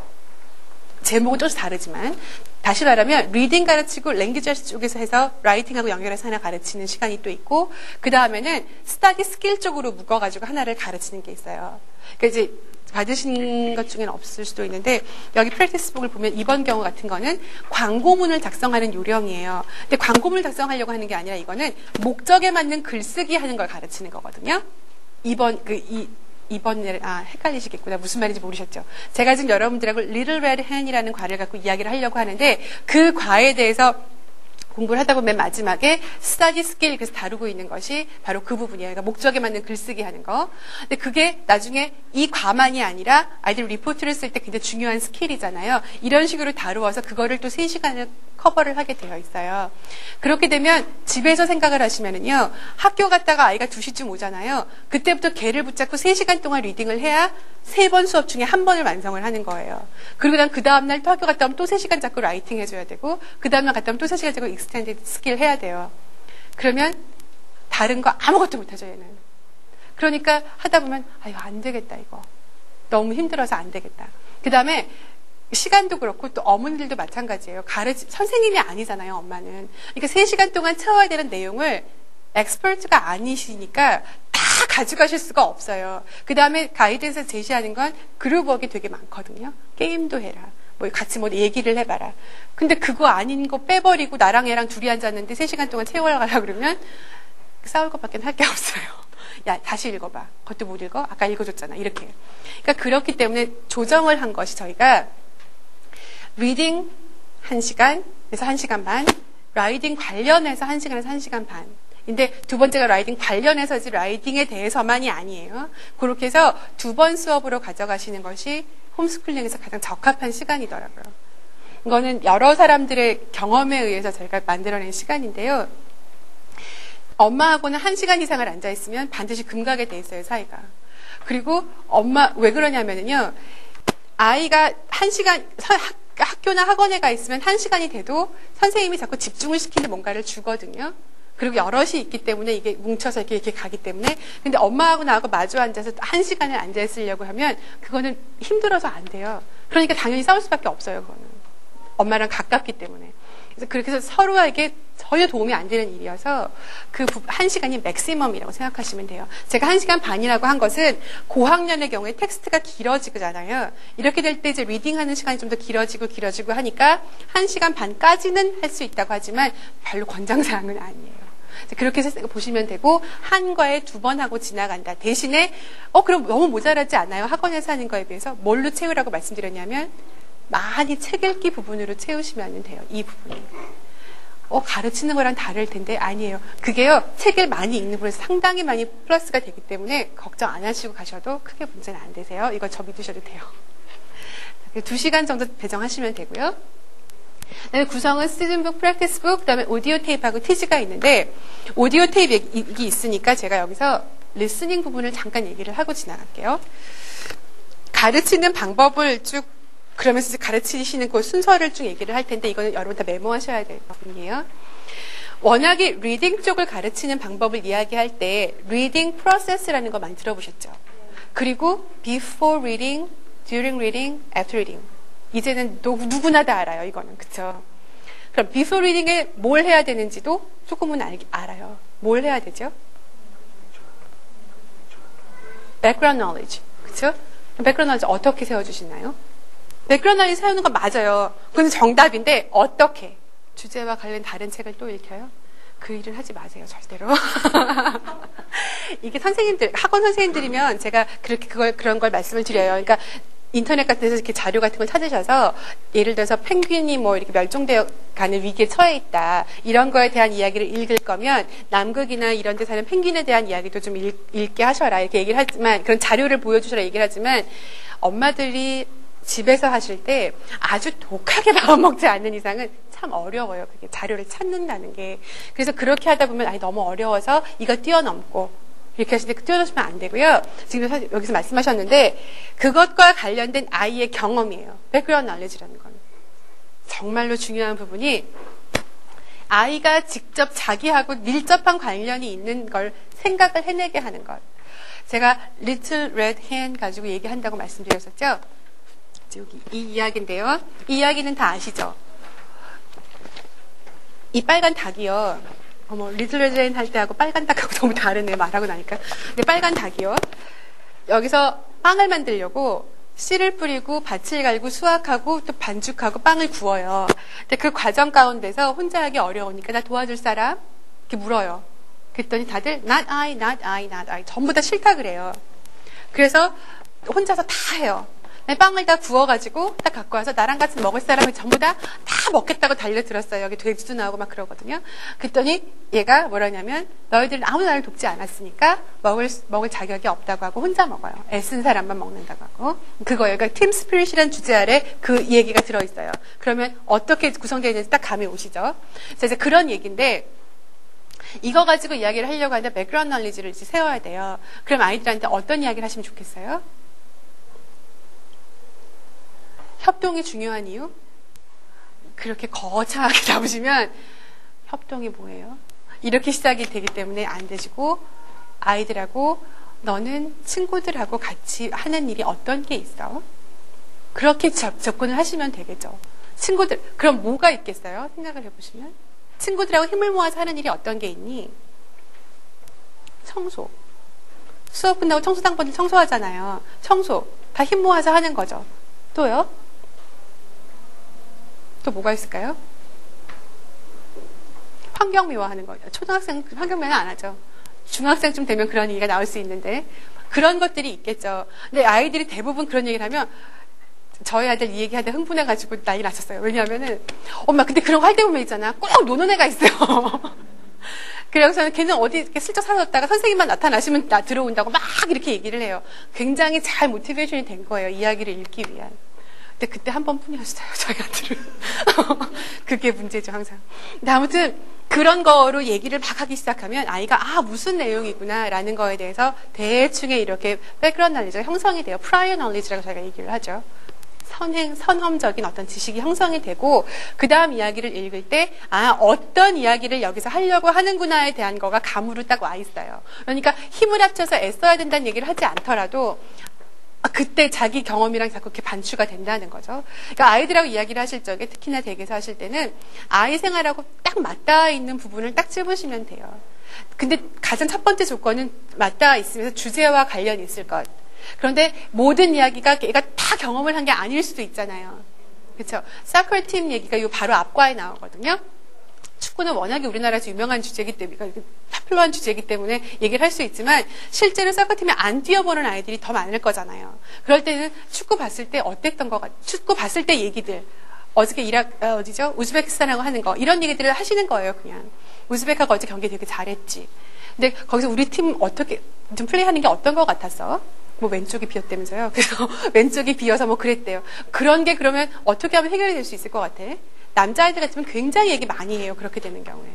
제목은 조금 다르지만 다시 말하면 reading 가르치고 language 쪽에서 해서 writing하고 연결해서 하나 가르치는 시간이 또 있고 그 다음에는 스타디 스킬 쪽으로 묶어가지고 하나를 가르치는 게 있어요. 그러니까 이제 받으신 것 중에는 없을 수도 있는데 여기 프랙티스북을 보면 이번 경우 같은 거는 광고문을 작성하는 요령이에요. 근데 광고문을 작성하려고 하는 게 아니라 이거는 목적에 맞는 글쓰기 하는 걸 가르치는 거거든요. 이번 그 이 이번 일, 아, 헷갈리시겠구나. 무슨 말인지 모르셨죠? 제가 지금 여러분들하고 Little Red Hen이라는 과를 갖고 이야기를 하려고 하는데 그 과에 대해서 공부를 하다 보면 마지막에 study skill 그래서 다루고 있는 것이 바로 그 부분이에요. 그러니까 목적에 맞는 글쓰기 하는 거. 근데 그게 나중에 이 과만이 아니라 아이들 리포트를 쓸 때 굉장히 중요한 skill이잖아요. 이런 식으로 다루어서 그거를 또 3시간을 커버를 하게 되어 있어요. 그렇게 되면 집에서 생각을 하시면은요. 학교 갔다가 아이가 2시쯤 오잖아요. 그때부터 걔를 붙잡고 3시간 동안 reading을 해야 세 번 수업 중에 한 번을 완성을 하는 거예요. 그리고 난 그 다음날 또 학교 갔다 오면 또 3시간 잡고 writing 해줘야 되고 그 다음날 갔다 오면 또 3시간 잡고 extended skill 해야 돼요. 그러면 다른 거 아무것도 못하죠 얘는. 그러니까 하다 보면 아유 안 되겠다 이거. 너무 힘들어서 안 되겠다. 그 다음에 시간도 그렇고 또 어머니들도 마찬가지예요. 가르치 선생님이 아니잖아요, 엄마는. 그러니까 3시간 동안 채워야 되는 내용을 expert가 아니시니까 다 가져가실 수가 없어요. 그 다음에 가이드에서 제시하는 건 group work 되게 많거든요. 게임도 해라. 뭐 같이 뭐 얘기를 해봐라. 근데 그거 아닌 거 빼버리고 나랑 얘랑 둘이 앉았는데 3시간 동안 채워가라 그러면 싸울 것밖에 할 게 없어요. 야, 다시 읽어봐. 그것도 못 읽어? 아까 읽어줬잖아. 이렇게. 그러니까 그렇기 때문에 조정을 한 것이 저희가 reading 1시간, 에서 1시간 반, writing 관련해서 1시간에서 1시간 반. 근데 두 번째가 writing 관련해서지 writing에 대해서만이 아니에요. 그렇게 해서 두 번 수업으로 가져가시는 것이 홈스쿨링에서 가장 적합한 시간이더라고요. 이거는 여러 사람들의 경험에 의해서 저희가 만들어낸 시간인데요. 엄마하고는 한 시간 이상을 앉아 있으면 반드시 금가게 돼 있어요, 사이가. 그리고 엄마, 왜 그러냐면요. 아이가 한 시간, 학교나 학원에 가 있으면 한 시간이 돼도 선생님이 자꾸 집중을 시키는 뭔가를 주거든요. 그리고 여럿이 있기 때문에 이게 뭉쳐서 이렇게, 이렇게 가기 때문에. 근데 엄마하고 나하고 마주 앉아서 한 시간을 앉아 있으려고 하면 그거는 힘들어서 안 돼요. 그러니까 당연히 싸울 수밖에 없어요, 그거는. 엄마랑 가깝기 때문에. 그래서 그렇게 해서 서로에게 전혀 도움이 안 되는 일이어서 그 한 시간이 맥시멈이라고 생각하시면 돼요. 제가 한 시간 반이라고 한 것은 고학년의 경우에 텍스트가 길어지잖아요. 이렇게 될 때 이제 reading하는 시간이 좀 더 길어지고 길어지고 하니까 한 시간 반까지는 할 수 있다고 하지만 별로 권장사항은 아니에요. 그렇게 보시면 되고 한 거에 두 번 하고 지나간다. 대신에 어 그럼 너무 모자라지 않아요? 학원에서 하는 거에 비해서 뭘로 채우라고 말씀드렸냐면 많이 책 읽기 부분으로 채우시면 돼요. 이 부분이. 어, 가르치는 거랑 다를 텐데 아니에요. 그게요. 책을 많이 읽는 분에서 상당히 많이 플러스가 되기 때문에 걱정 안 하시고 가셔도 크게 문제는 안 되세요. 이거 저 믿으셔도 돼요. 두 시간 정도 배정하시면 되고요. 그다음에 구성은 student book, practice book, 그다음에 오디오 테이프하고 TG가 있는데 오디오 테이프가 있으니까 제가 여기서 listening 부분을 잠깐 얘기를 하고 지나갈게요. 가르치는 방법을 쭉 그러면서 가르치시는 그 순서를 쭉 얘기를 할 텐데 이거는 여러분 다 메모하셔야 될 부분이에요. 워낙에 reading 쪽을 가르치는 방법을 이야기할 때 reading process라는 거 많이 들어보셨죠? 그리고 before reading, during reading, after reading. 이제는 누구나 다 알아요, 이거는. 그쵸? 그럼 before reading에 뭘 해야 되는지도 조금은 알, 알아요. 뭘 해야 되죠? background knowledge. 그쵸? background knowledge 어떻게 세워주시나요? background 세우는 건 맞아요. 근데 정답인데 어떻게 주제와 관련 다른 책을 또 읽혀요? 그 일을 하지 마세요, 절대로. 이게 선생님들, 학원 선생님들이면 제가 그렇게 그걸, 그런 걸 말씀을 드려요. 그러니까 인터넷 같은 데서 이렇게 자료 같은 걸 찾으셔서 예를 들어서 펭귄이 뭐 이렇게 멸종되어 가는 위기에 처해 있다. 이런 거에 대한 이야기를 읽을 거면 남극이나 이런 데 사는 펭귄에 대한 이야기도 좀 읽, 읽게 하셔라. 이렇게 얘기를 하지만 그런 자료를 보여주셔라 얘기를 하지만 엄마들이 집에서 하실 때 아주 독하게 마음먹지 않는 이상은 참 어려워요. 그게 자료를 찾는다는 게. 그래서 그렇게 하다 보면 아니 너무 어려워서 이거 뛰어넘고 이렇게 때 뛰어넘으면 안 되고요. 지금 여기서 말씀하셨는데 그것과 관련된 아이의 경험이에요. background knowledge라는 건. 정말로 중요한 부분이 아이가 직접 자기하고 밀접한 관련이 있는 걸 생각을 해내게 하는 것. 제가 Little Red Hen 가지고 얘기한다고 말씀드렸었죠. 여기 이 이야기인데요. 이 이야기는 다 아시죠? 이 빨간 닭이요. 어머, 리틀레젠 할 때하고 빨간 닭하고 너무 다르네, 말하고 나니까. 근데 빨간 닭이요. 여기서 빵을 만들려고 씨를 뿌리고 밭을 갈고 수확하고 또 반죽하고 빵을 구워요. 근데 그 과정 가운데서 혼자 하기 어려우니까 나 도와줄 사람? 이렇게 물어요. 그랬더니 다들 not I, not I, not I. 전부 다 싫다 그래요. 그래서 혼자서 다 해요. 네, 빵을 다 구워가지고 딱 갖고 와서 나랑 같이 먹을 사람이 전부 다 다 먹겠다고 달려들었어요. 여기 돼지도 나오고 막 그러거든요. 그랬더니 얘가 뭐라냐면 너희들은 아무 나 를 돕지 않았으니까 먹을 먹을 자격이 없다고 하고 혼자 먹어요. 애쓴 사람만 먹는다고 하고 그거예요. 그러니까 팀 스피릿이라는 주제 아래 그 얘기가 들어있어요. 그러면 어떻게 구성되어 있는지 딱 감이 오시죠. 자 이제 그런 얘기인데 이거 가지고 이야기를 하려고 하는데 background knowledge를 이제 세워야 돼요. 그럼 아이들한테 어떤 이야기를 하시면 좋겠어요? 협동이 중요한 이유? 그렇게 거창하게 잡으시면 협동이 뭐예요? 이렇게 시작이 되기 때문에 안 되시고 아이들하고 너는 친구들하고 같이 하는 일이 어떤 게 있어? 그렇게 접, 접근을 하시면 되겠죠. 친구들, 그럼 뭐가 있겠어요? 생각을 해보시면. 친구들하고 힘을 모아서 하는 일이 어떤 게 있니? 청소. 수업 끝나고 청소당번들 청소하잖아요. 청소. 다 힘 모아서 하는 거죠. 또요? 또 뭐가 있을까요? 환경 미화하는 거예요. 초등학생 환경 미화는 안 하죠. 중학생쯤 되면 그런 얘기가 나올 수 있는데 그런 것들이 있겠죠. 근데 아이들이 대부분 그런 얘기를 하면 저희 아들 이 얘기하는데 흥분해가지고 난리 났었어요. 왜냐하면은 엄마 근데 그런 거 할 때 보면 있잖아. 꼭 노는 애가 있어요. 그래서 걔는 어디 이렇게 슬쩍 사라졌다가 선생님만 나타나시면 나 들어온다고 막 이렇게 얘기를 해요. 굉장히 잘 motivation이 된 거예요. 이야기를 읽기 위한. 근데 그때 한 번뿐이었어요. 저희 아들은. 그게 문제죠, 항상. 근데 아무튼 그런 거로 얘기를 막 하기 시작하면 아이가 아 무슨 내용이구나라는 거에 대해서 대충의 이렇게 background knowledge가 형성이 돼요. prior knowledge라고 저희가 얘기를 하죠. 선행, 선험적인 어떤 지식이 형성이 되고, 그 다음 이야기를 읽을 때, 아, 어떤 이야기를 여기서 하려고 하는구나에 대한 거가 감으로 딱 와 있어요. 그러니까 힘을 합쳐서 애써야 된다는 얘기를 하지 않더라도, 아, 그때 자기 경험이랑 자꾸 이렇게 반추가 된다는 거죠. 그러니까 아이들하고 이야기를 하실 적에 특히나 댁에서 하실 때는 아이 생활하고 딱 맞닿아 있는 부분을 딱 찝으시면 돼요. 근데 가장 첫 번째 조건은 맞닿아 있으면서 주제와 관련이 있을 것. 그런데 모든 이야기가 얘가 다 경험을 한 게 아닐 수도 있잖아요. 그렇죠? 사커팀 얘기가 요 바로 앞과에 나오거든요. 축구는 워낙에 우리나라에서 유명한 주제이기 때문에, 그러니까 파퓰러한 주제이기 때문에 얘기를 할 수 있지만, 실제로 사커팀에 안 뛰어보는 아이들이 더 많을 거잖아요. 그럴 때는 축구 봤을 때 어땠던 거 같, 축구 봤을 때 얘기들, 어저께 이락, 어, 어디죠? 우즈베키스탄하고 하는 거, 이런 얘기들을 하시는 거예요, 그냥. 우즈베크하고 어제 경기 되게 잘했지. 근데 거기서 우리 팀 어떻게, 좀 플레이하는 게 어떤 것 같았어? 뭐 왼쪽이 비었다면서요. 그래서 왼쪽이 비어서 뭐 그랬대요. 그런 게 그러면 어떻게 하면 해결이 될 수 있을 것 같아? 남자아이들 같으면 굉장히 얘기 많이 해요. 그렇게 되는 경우에.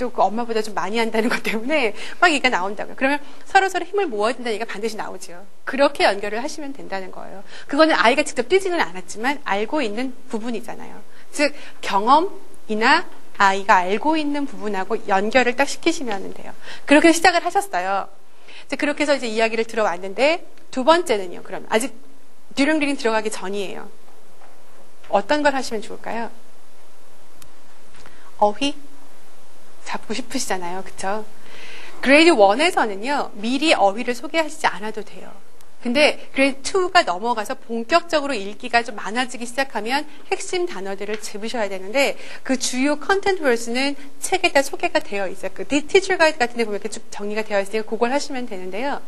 또 그 엄마보다 좀 많이 한다는 것 때문에 막 얘기가 나온다고요. 그러면 서로 서로 힘을 모아야 된다는 얘기가 반드시 나오죠. 그렇게 연결을 하시면 된다는 거예요. 그거는 아이가 직접 뛰지는 않았지만 알고 있는 부분이잖아요. 즉, 경험이나 아이가 알고 있는 부분하고 연결을 딱 시키시면 돼요. 그렇게 시작을 하셨어요. 그렇게 해서 이제 이야기를 들어왔는데 두 번째는요. 그럼 아직 reading 들어가기 전이에요. 어떤 걸 하시면 좋을까요? 어휘 잡고 싶으시잖아요. 그쵸? grade 1에서는요. 미리 어휘를 소개하시지 않아도 돼요. 근데 grade 2가 넘어가서 본격적으로 읽기가 좀 많아지기 시작하면 핵심 단어들을 집으셔야 되는데 그 주요 content words는 책에다 소개가 되어 있어요. 그 teacher guide 같은 데 보면 이렇게 쭉 정리가 되어 있으니까 그걸 하시면 되는데요.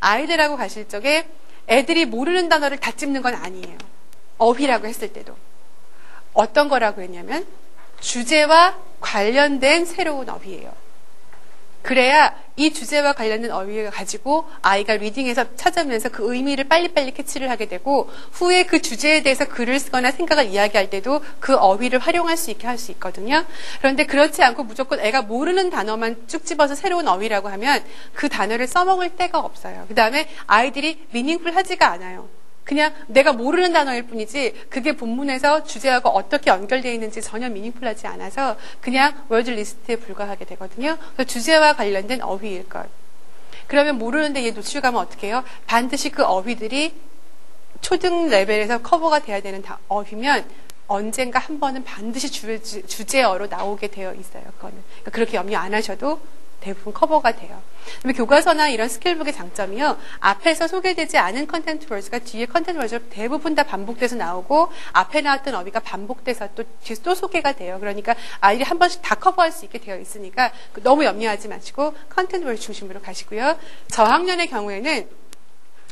아이들하고 가실 적에 애들이 모르는 단어를 다 찝는 건 아니에요. 어휘라고 했을 때도. 어떤 거라고 했냐면 주제와 관련된 새로운 어휘예요. 그래야 이 주제와 관련된 어휘를 가지고 아이가 리딩에서 찾으면서 그 의미를 빨리빨리 캐치를 하게 되고 후에 그 주제에 대해서 글을 쓰거나 생각을 이야기할 때도 그 어휘를 활용할 수 있게 할 수 있거든요. 그런데 그렇지 않고 무조건 애가 모르는 단어만 쭉 집어서 새로운 어휘라고 하면 그 단어를 써먹을 데가 없어요. 그 다음에 아이들이 meaningful 하지가 않아요. 그냥 내가 모르는 단어일 뿐이지 그게 본문에서 주제하고 어떻게 연결되어 있는지 전혀 meaningful하지 않아서 그냥 word list에 불과하게 되거든요. 그래서 주제와 관련된 어휘일 것. 그러면 모르는데 얘 놓치고 가면 어떻게 해요? 반드시 그 어휘들이 초등 레벨에서 커버가 돼야 되는 어휘면 언젠가 한 번은 반드시 주, 제어로 나오게 되어 있어요. 그거는 그러니까 그렇게 염려 안 하셔도 대부분 커버가 돼요. 그다음에 교과서나 이런 skill book의 장점이요. 앞에서 소개되지 않은 content words가 뒤에 content words로 대부분 다 반복돼서 나오고 앞에 나왔던 어휘가 반복돼서 또 뒤에서 또 소개가 돼요. 그러니까 아이들이 한 번씩 다 커버할 수 있게 되어 있으니까 너무 염려하지 마시고 content words 중심으로 가시고요. 저학년의 경우에는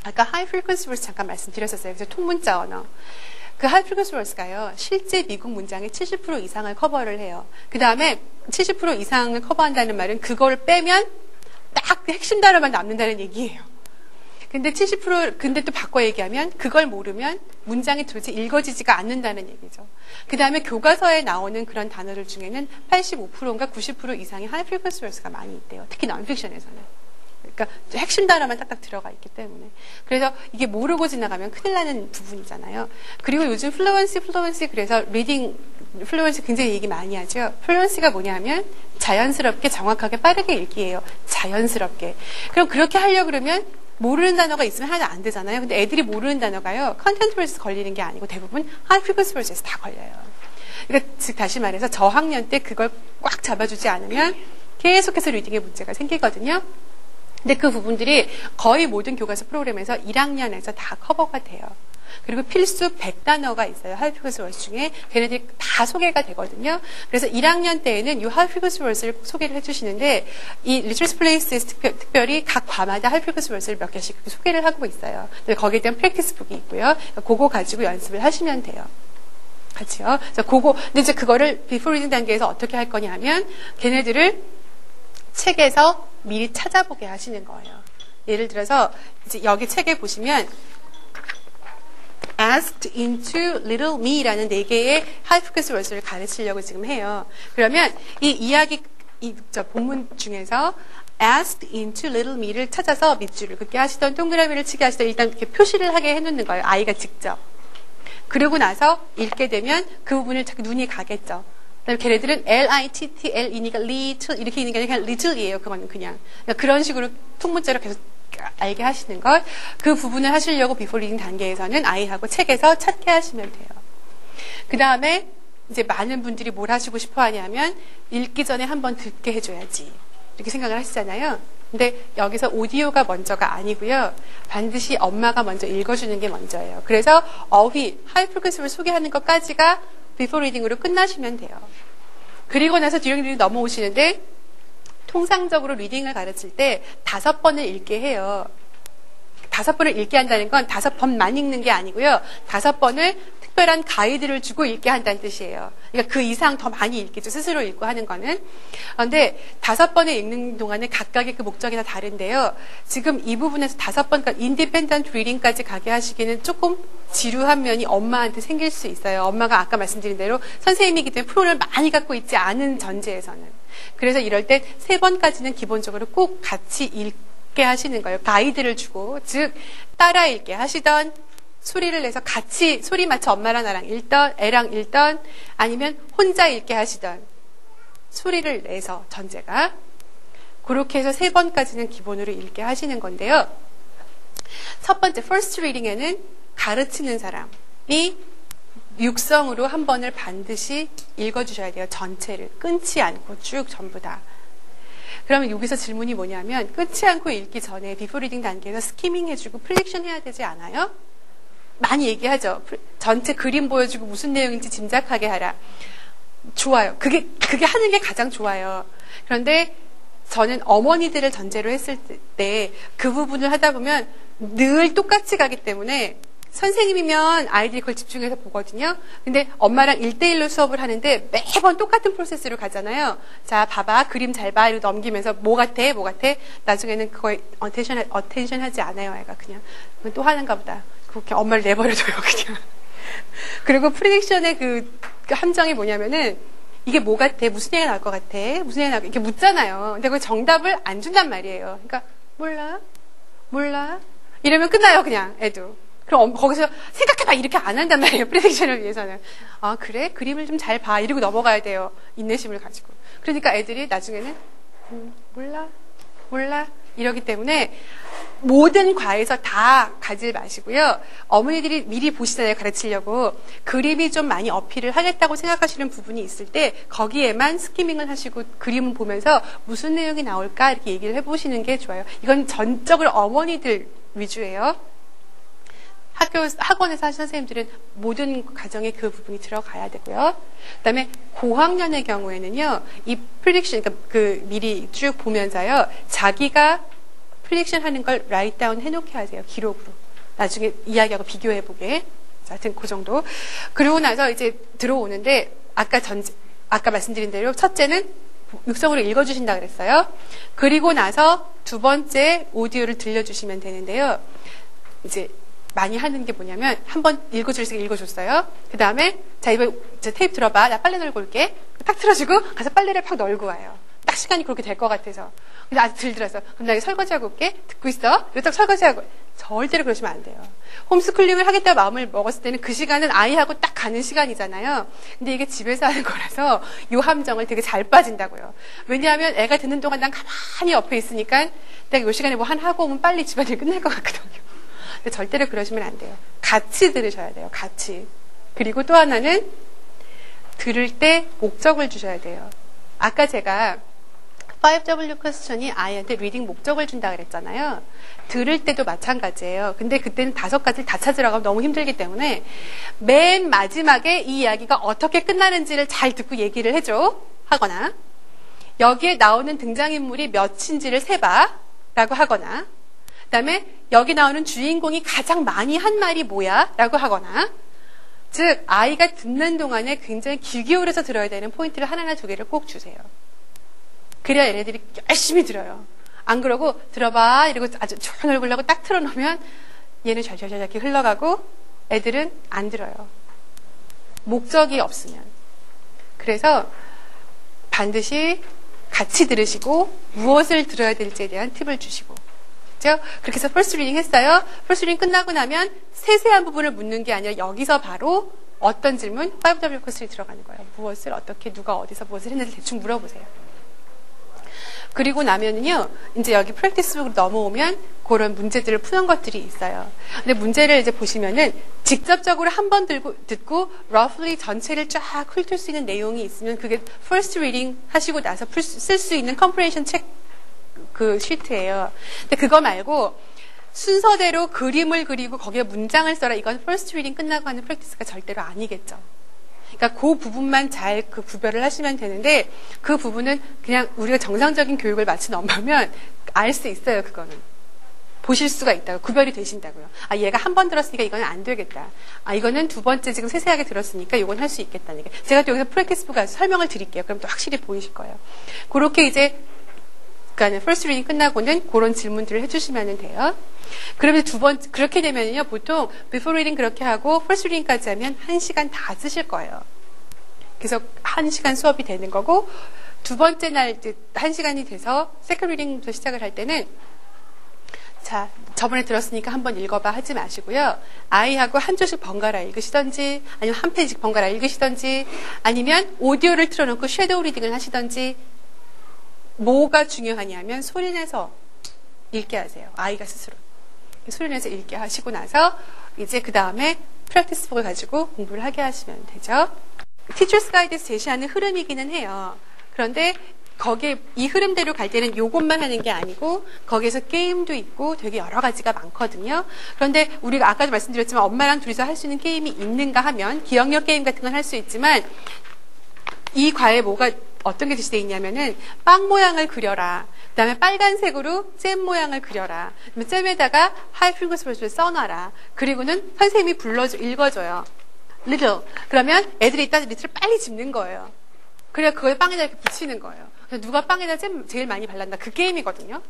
아까 high frequency words 잠깐 말씀드렸었어요. 그래서 통문자 언어. 그 high frequency words가요. 실제 미국 문장의 70% 이상을 커버를 해요. 그 다음에 70% 이상을 커버한다는 말은 그걸 빼면 딱 핵심 단어만 남는다는 얘기예요. 근데 70% 근데 또 바꿔 얘기하면 그걸 모르면 문장이 도대체 읽어지지가 않는다는 얘기죠. 그 다음에 교과서에 나오는 그런 단어들 중에는 85%인가 90% 이상의 high frequency words가 많이 있대요. 특히 nonfiction에서는. 그러니까 핵심 단어만 딱딱 들어가 있기 때문에. 그래서 이게 모르고 지나가면 큰일 나는 부분이잖아요. 그리고 요즘 fluency, fluency 그래서 reading fluency 굉장히 얘기 많이 하죠. fluency가 뭐냐면 자연스럽게 정확하게 빠르게 읽기예요. 자연스럽게. 그럼 그렇게 하려 고 그러면 모르는 단어가 있으면 하나 안 되잖아요. 근데 애들이 모르는 단어가요. content words에서 걸리는 게 아니고 대부분 high frequency words에서 다 걸려요. 그러니까 즉 다시 말해서 저학년 때 그걸 꽉 잡아주지 않으면 계속해서 reading에 문제가 생기거든요. 근데 그 부분들이 거의 모든 교과서 프로그램에서 1학년에서 다 커버가 돼요. 그리고 필수 100단어가 있어요. high frequency words 중에. 걔네들이 다 소개가 되거든요. 그래서 1학년 때에는 이 high frequency words를 소개를 해주시는데 이 Literacy Place에서 특별히 각 과마다 high frequency words를 몇 개씩 소개를 하고 있어요. 거기에 대한 practice book이 있고요. 그거 가지고 연습을 하시면 돼요. 같이요. 자, 그거, 근데 이제 그거를 before reading 단계에서 어떻게 할 거냐면 걔네들을 책에서 미리 찾아보게 하시는 거예요. 예를 들어서 이제 여기 책에 보시면 asked into little me라는 네 개의 하이프크스 월스를 가르치려고 지금 해요. 그러면 이 이야기 이 본문 중에서 asked into little me를 찾아서 밑줄을 긋게 하시던 동그라미를 치게 하시던 일단 이렇게 표시를 하게 해놓는 거예요. 아이가 직접. 그러고 나서 읽게 되면 그 부분을 자꾸 눈이 가겠죠. 그다음에 걔네들은 L-I-T-T-L-이니까 little 이렇게 있는 게 아니라 그냥 little이에요. 그거는 그냥. 그러니까 그런 식으로 통문자로 계속 알게 하시는 것. 그 부분을 하시려고 before reading 단계에서는 아이하고 책에서 찾게 하시면 돼요. 그 다음에 이제 많은 분들이 뭘 하시고 싶어 하냐면 읽기 전에 한번 듣게 해줘야지. 이렇게 생각을 하시잖아요. 근데 여기서 오디오가 먼저가 아니고요. 반드시 엄마가 먼저 읽어주는 게 먼저예요. 그래서 어휘, high frequency를 소개하는 것까지가 before reading으로 끝나시면 돼요. 그리고 나서 during 넘어오시는데 통상적으로 reading을 가르칠 때 다섯 번을 읽게 해요. 다섯 번을 읽게 한다는 건 다섯 번만 읽는 게 아니고요. 다섯 번을 특별한 가이드를 주고 읽게 한다는 뜻이에요. 그러니까 그 이상 더 많이 읽겠죠. 스스로 읽고 하는 거는. 그런데 다섯 번을 읽는 동안에 각각의 그 목적이 다 다른데요. 지금 이 부분에서 다섯 번, 그러니까 independent reading까지 가게 하시기는 조금 지루한 면이 엄마한테 생길 수 있어요. 엄마가 아까 말씀드린 대로 선생님이기 때문에 프로를 많이 갖고 있지 않은 전제에서는. 그래서 이럴 때 세 번까지는 기본적으로 꼭 같이 읽게 하시는 거예요. 가이드를 주고, 즉, 따라 읽게 하시던, 소리를 내서 같이 소리 맞춰 엄마랑 나랑 읽던, 애랑 읽던, 아니면 혼자 읽게 하시던, 소리를 내서 전제가. 그렇게 해서 세 번까지는 기본으로 읽게 하시는 건데요. 첫 번째, first reading에는 가르치는 사람이 육성으로 한 번을 반드시 읽어주셔야 돼요. 전체를. 끊지 않고 쭉 전부 다. 그러면 여기서 질문이 뭐냐면 끊지 않고 읽기 전에 before reading 단계에서 skimming 해주고 prediction 해야 되지 않아요? 많이 얘기하죠. 전체 그림 보여주고 무슨 내용인지 짐작하게 하라. 좋아요. 그게, 그게 하는 게 가장 좋아요. 그런데 저는 어머니들을 전제로 했을 때 그 부분을 하다 보면 늘 똑같이 가기 때문에 선생님이면 아이들이 그걸 집중해서 보거든요. 근데 엄마랑 1대1로 수업을 하는데 매번 똑같은 프로세스로 가잖아요. 자, 봐봐. 그림 잘 봐. 이러고 넘기면서 뭐 같아? 뭐 같아? 나중에는 그거에 attention, attention 하지 않아요. 아이가 그냥. 또 하는가 보다. 그렇게 엄마를 내버려둬요. 그냥. 그리고 prediction의 그, 그 함정이 뭐냐면은 이게 뭐 같아? 무슨 얘기가 나올 것 같아? 무슨 얘기가 나올 이렇게 묻잖아요. 근데 그 정답을 안 준단 말이에요. 그러니까 몰라? 몰라? 이러면 끝나요, 그냥 애도. 그럼 거기서 생각해봐 이렇게 안 한단 말이에요. 프레딕션을 위해서는. 아 그래? 그림을 좀 잘 봐. 이러고 넘어가야 돼요. 인내심을 가지고. 그러니까 애들이 나중에는 음, 몰라 몰라 이러기 때문에 모든 과에서 다 가지 마시고요. 어머니들이 미리 보시잖아요. 가르치려고. 그림이 좀 많이 어필을 하겠다고 생각하시는 부분이 있을 때 거기에만 스키밍을 하시고 그림을 보면서 무슨 내용이 나올까 이렇게 얘기를 해보시는 게 좋아요. 이건 전적으로 어머니들 위주예요. 학교 학원에서 하시는 선생님들은 모든 과정에 그 부분이 들어가야 되고요. 그다음에 고학년의 경우에는요, 이 prediction 그러니까 그 미리 쭉 보면서요, 자기가 prediction 하는 걸 write down 해 놓게 하세요. 기록으로. 나중에 이야기하고 비교해 보게. 하여튼 그 정도. 그러고 나서 이제 들어오는데 아까 전 아까 말씀드린 대로 첫째는 육성으로 읽어주신다 그랬어요. 그리고 나서 두 번째 오디오를 들려주시면 되는데요. 이제 많이 하는 게 뭐냐면 한번 읽어줄 때 읽어줬어요. 그 다음에 자 이번 테이프 들어봐. 나 빨래 널고 올게. 딱 틀어주고 가서 빨래를 팍 널고 와요. 딱 시간이 그렇게 될 것 같아서. 근데 아직 들들어서. 그럼 나 설거지하고 올게. 듣고 있어. 이러고 딱 설거지하고. 절대로 그러시면 안 돼요. 홈스쿨링을 하겠다고 마음을 먹었을 때는 그 시간은 아이하고 딱 가는 시간이잖아요. 근데 이게 집에서 하는 거라서 요 함정을 되게 잘 빠진다고요. 왜냐하면 애가 듣는 동안 난 가만히 옆에 있으니까 내가 요 시간에 뭐 하나 하고 오면 빨리 집안일 끝날 것 같거든요. 근데 절대로 그러시면 안 돼요. 같이 들으셔야 돼요. 같이. 그리고 또 하나는 들을 때 목적을 주셔야 돼요. 아까 제가 5W 퀘스천이 아이한테 reading 목적을 준다 그랬잖아요. 들을 때도 마찬가지예요. 근데 그때는 다섯 가지를 다 찾으라고 하면 너무 힘들기 때문에 맨 마지막에 이 이야기가 어떻게 끝나는지를 잘 듣고 얘기를 해줘. 하거나 여기에 나오는 등장인물이 몇인지를 세봐. 라고 하거나 그 다음에 여기 나오는 주인공이 가장 많이 한 말이 뭐야? 라고 하거나 즉 아이가 듣는 동안에 굉장히 귀 기울여서 들어야 되는 포인트를 하나나 두 개를 꼭 주세요. 그래야 얘네들이 열심히 들어요. 안 그러고 들어봐 이러고 아주 좋은 얼굴 하고 딱 틀어놓으면 얘는 잘잘잘 이렇게 흘러가고 애들은 안 들어요. 목적이 없으면. 그래서 반드시 같이 들으시고 무엇을 들어야 될지에 대한 팁을 주시고 그렇죠? 그렇게 해서 first reading 했어요. first reading 끝나고 나면 세세한 부분을 묻는 게 아니라 여기서 바로 어떤 질문 5W 코스에 들어가는 거예요. 무엇을 어떻게 누가 어디서 무엇을 했는지 대충 물어보세요. 그리고 나면은요, 이제 여기 프랙티스북으로 넘어오면 그런 문제들을 푸는 것들이 있어요. 근데 문제를 이제 보시면은 직접적으로 한 번 듣고 roughly 전체를 쫙 훑을 수 있는 내용이 있으면 그게 first reading 하시고 나서 쓸 수 있는 comprehension 책 그 시트예요. 근데 그거 말고 순서대로 그림을 그리고 거기에 문장을 써라. 이건 first reading 끝나고 하는 프랙티스가 절대로 아니겠죠. 그러니까 그 부분만 잘 그 구별을 하시면 되는데 그 부분은 그냥 우리가 정상적인 교육을 마친 엄마면 알 수 있어요, 그거는. 보실 수가 있다고 구별이 되신다고요. 아 얘가 한 번 들었으니까 이거는 안 되겠다. 아 이거는 두 번째 지금 세세하게 들었으니까 이건 할 수 있겠다는 게. 제가 또 여기서 practice book 가서 설명을 드릴게요. 그럼 또 확실히 보이실 거예요. 그렇게 이제 그러니까 first reading 끝나고는 그런 질문들을 해주시면 돼요. 그러면 두 번, 그렇게 되면요, 보통 before reading 그렇게 하고 first reading까지 하면 한 시간 다 쓰실 거예요. 그래서 한 시간 수업이 되는 거고, 두 번째 날, 한 시간이 돼서 second reading부터 시작을 할 때는 자, 저번에 들었으니까 한번 읽어봐 하지 마시고요. 아이하고 한 줄씩 번갈아 읽으시던지, 아니면 한 페이지 번갈아 읽으시던지, 아니면 오디오를 틀어놓고 shadow reading을 하시던지, 뭐가 중요하냐면 소리내서 읽게 하세요. 아이가 스스로. 소리내서 읽게 하시고 나서 이제 그 다음에 프랙티스북을 가지고 공부를 하게 하시면 되죠. 티처스 가이드에서 제시하는 흐름이기는 해요. 그런데 거기에 이 흐름대로 갈 때는 요것만 하는 게 아니고 거기에서 게임도 있고 되게 여러 가지가 많거든요. 그런데 우리가 아까도 말씀드렸지만 엄마랑 둘이서 할 수 있는 게임이 있는가 하면 기억력 게임 같은 건 할 수 있지만 이 과에 뭐가 어떤 게 제시되어 있냐면은 빵 모양을 그려라. 그 다음에 빨간색으로 잼 모양을 그려라. 그다음에 잼에다가 하이핑거스버스를 써놔라. 그리고는 선생님이 불러줘, 읽어줘요. little. 그러면 애들이 이따 리틀을 빨리 집는 거예요. 그래야 그걸 빵에다 이렇게 붙이는 거예요. 누가 빵에다 잼 제일 많이 발랐나 그 게임이거든요.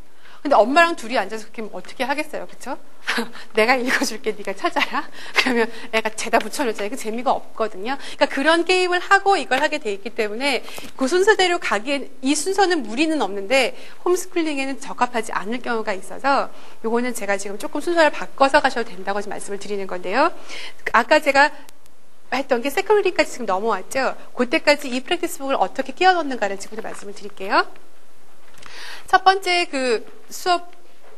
근데 엄마랑 둘이 앉아서 그렇게 어떻게 하겠어요, 그렇죠? 내가 읽어줄게, 네가 찾아라. 그러면 애가 죄다 붙여놓잖아요. 그 재미가 없거든요. 그러니까 그런 게임을 하고 이걸 하게 돼 있기 때문에 그 순서대로 가기엔 이 순서는 무리는 없는데 홈스쿨링에는 적합하지 않을 경우가 있어서 요거는 제가 지금 조금 순서를 바꿔서 가셔도 된다고 말씀을 드리는 건데요. 아까 제가 했던 게 second reading까지 지금 넘어왔죠. 그때까지 이 practice book을 어떻게 끼워 넣는가를 지금부터 말씀을 드릴게요. 첫 번째 그 수업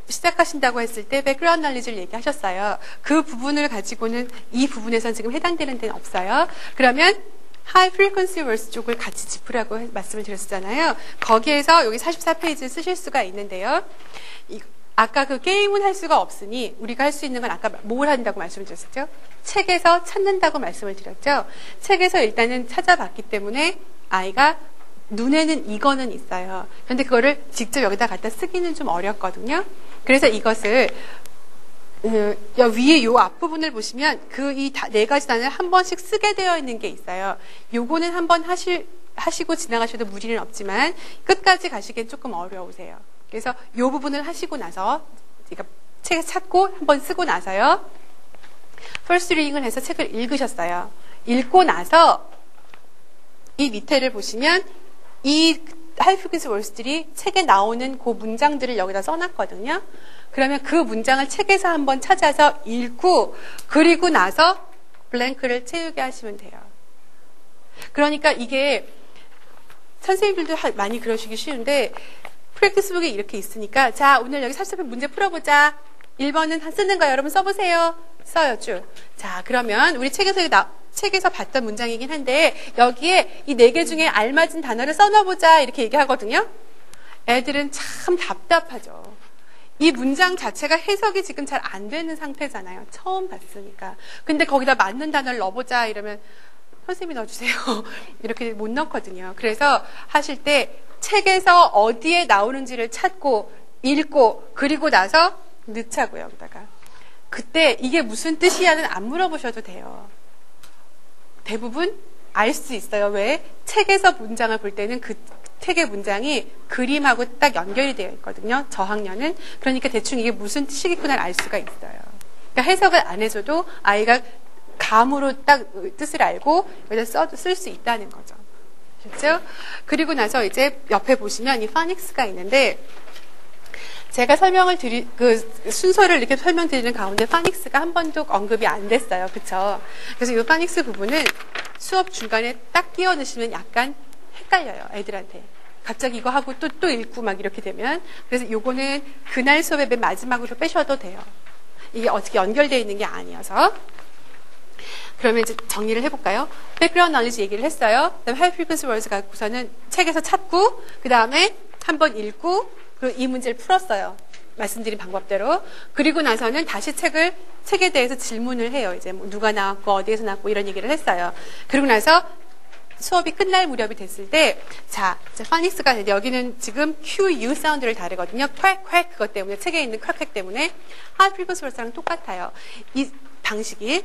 시작하신다고 했을 때 background knowledge를 얘기하셨어요. 그 부분을 가지고는 이 부분에선 지금 해당되는 데는 없어요. 그러면 high frequency words 쪽을 같이 짚으라고 말씀을 드렸잖아요. 거기에서 여기 44페이지를 쓰실 수가 있는데요. 이, 아까 그 게임은 할 수가 없으니 우리가 할 수 있는 건 아까 뭘 한다고 말씀을 드렸었죠? 책에서 찾는다고 말씀을 드렸죠? 책에서 일단은 찾아봤기 때문에 아이가 눈에는 이거는 있어요. 그런데 그거를 직접 여기다 갖다 쓰기는 좀 어렵거든요. 그래서 이것을 그 위에 요 앞부분을 보시면 그 이 네 가지 단어를 한 번씩 쓰게 되어 있는 게 있어요. 요거는 한 번 하실 하시고 지나가셔도 무리는 없지만 끝까지 가시기엔 조금 어려우세요. 그래서 요 부분을 하시고 나서 그러니까 책 찾고 한 번 쓰고 나서요. first reading을 해서 책을 읽으셨어요. 읽고 나서 이 밑에를 보시면 이 high frequency words들이 책에 나오는 그 문장들을 여기다 써놨거든요. 그러면 그 문장을 책에서 한번 찾아서 읽고 그리고 나서 blank를 채우게 하시면 돼요. 그러니까 이게 선생님들도 많이 그러시기 쉬운데 프랙티스북에 이렇게 있으니까 자 오늘 여기 30편 문제 풀어보자. 1번은 쓰는 거 여러분 써보세요. 써요 쭉. 자 그러면 우리 책에서 나, 책에서 봤던 문장이긴 한데 여기에 이 네 개 중에 알맞은 단어를 써놔보자 이렇게 얘기하거든요. 애들은 참 답답하죠. 이 문장 자체가 해석이 지금 잘 안 되는 상태잖아요. 처음 봤으니까. 근데 거기다 맞는 단어를 넣어보자 이러면 선생님이 넣어주세요. 이렇게 못 넣거든요. 그래서 하실 때 책에서 어디에 나오는지를 찾고 읽고 그리고 나서 넣자고요. 여기다가. 그때 이게 무슨 뜻이야는 안 물어보셔도 돼요. 대부분 알 수 있어요. 왜? 책에서 문장을 볼 때는 그 책의 문장이 그림하고 딱 연결이 되어 있거든요. 저학년은. 그러니까 대충 이게 무슨 뜻이겠구나를 알 수가 있어요. 그러니까 해석을 안 해줘도 아이가 감으로 딱 뜻을 알고 여기다 쓸수 있다는 거죠. 그렇죠? 그리고 나서 이제 옆에 보시면 이 파닉스가 있는데 제가 설명을 드리, 그 순서를 이렇게 설명드리는 가운데 파닉스가 한 번도 언급이 안 됐어요. 그쵸? 그래서 이 파닉스 부분은 수업 중간에 딱 끼워 넣으시면 약간 헷갈려요. 애들한테. 갑자기 이거 하고 또, 또 읽고 막 이렇게 되면. 그래서 요거는 그날 수업의 맨 마지막으로 빼셔도 돼요. 이게 어떻게 연결되어 있는 게 아니어서. 그러면 이제 정리를 해볼까요? background knowledge 얘기를 했어요. 그 다음에 high frequency words 갖고서는 책에서 찾고, 그 다음에 한번 읽고, 이 문제를 풀었어요. 말씀드린 방법대로. 그리고 나서는 다시 책을, 책에 대해서 질문을 해요. 이제 뭐 누가 나왔고, 어디에서 나왔고, 이런 얘기를 했어요. 그리고 나서 수업이 끝날 무렵이 됐을 때, 자, phonics가 여기는 지금 QU sound를 다루거든요. 퀘, 퀘, 그것 때문에, 책에 있는 퀘, 퀘 때문에, 하 프리버스랑 똑같아요. 이 방식이.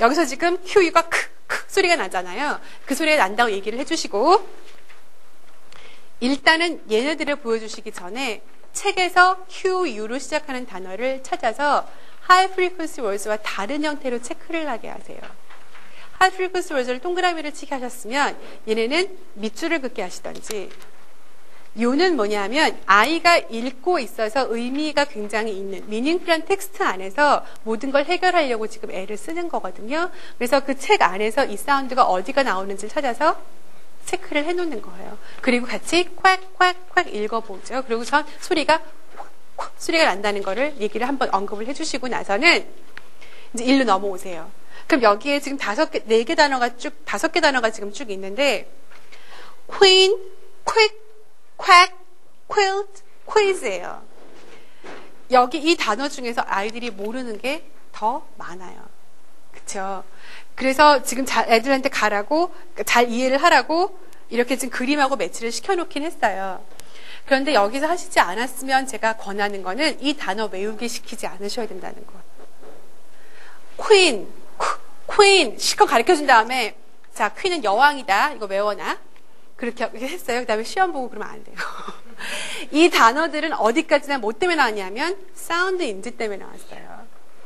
여기서 지금 QU가 크, 크 소리가 나잖아요. 그 소리가 난다고 얘기를 해주시고, 일단은 얘네들을 보여주시기 전에 책에서 QU로 시작하는 단어를 찾아서 High Frequency Words와 다른 형태로 체크를 하게 하세요. High Frequency Words를 동그라미를 치게 하셨으면 얘네는 밑줄을 긋게 하시던지 요는 뭐냐면 아이가 읽고 있어서 의미가 굉장히 있는 미닝풀한 텍스트 안에서 모든 걸 해결하려고 지금 애를 쓰는 거거든요. 그래서 그 책 안에서 이 사운드가 어디가 나오는지 찾아서 체크를 해놓는 거예요. 그리고 같이 콱콱콱 읽어보죠. 그리고 전 소리가 콱콱 소리가 난다는 거를 얘기를 한번 언급을 해주시고 나서는 이제 일로 넘어오세요. 그럼 여기에 지금 다섯 개, 네 개 단어가 쭉, 다섯 개 단어가 지금 쭉 있는데, queen, quick, quack, quilt, quiz예요. 여기 이 단어 중에서 아이들이 모르는 게 더 많아요. 그쵸? 그래서 지금 애들한테 가라고 잘 이해를 하라고 이렇게 지금 그림하고 매치를 시켜놓긴 했어요. 그런데 여기서 하시지 않았으면 제가 권하는 거는 이 단어 외우기 시키지 않으셔야 된다는 거. queen, queen 실컷 가르쳐준 다음에 자 queen은 여왕이다 이거 외워놔. 그렇게 했어요. 그 다음에 시험 보고 그러면 안 돼요. 이 단어들은 어디까지나 뭐 때문에 나왔냐면 사운드 인지 때문에 나왔어요.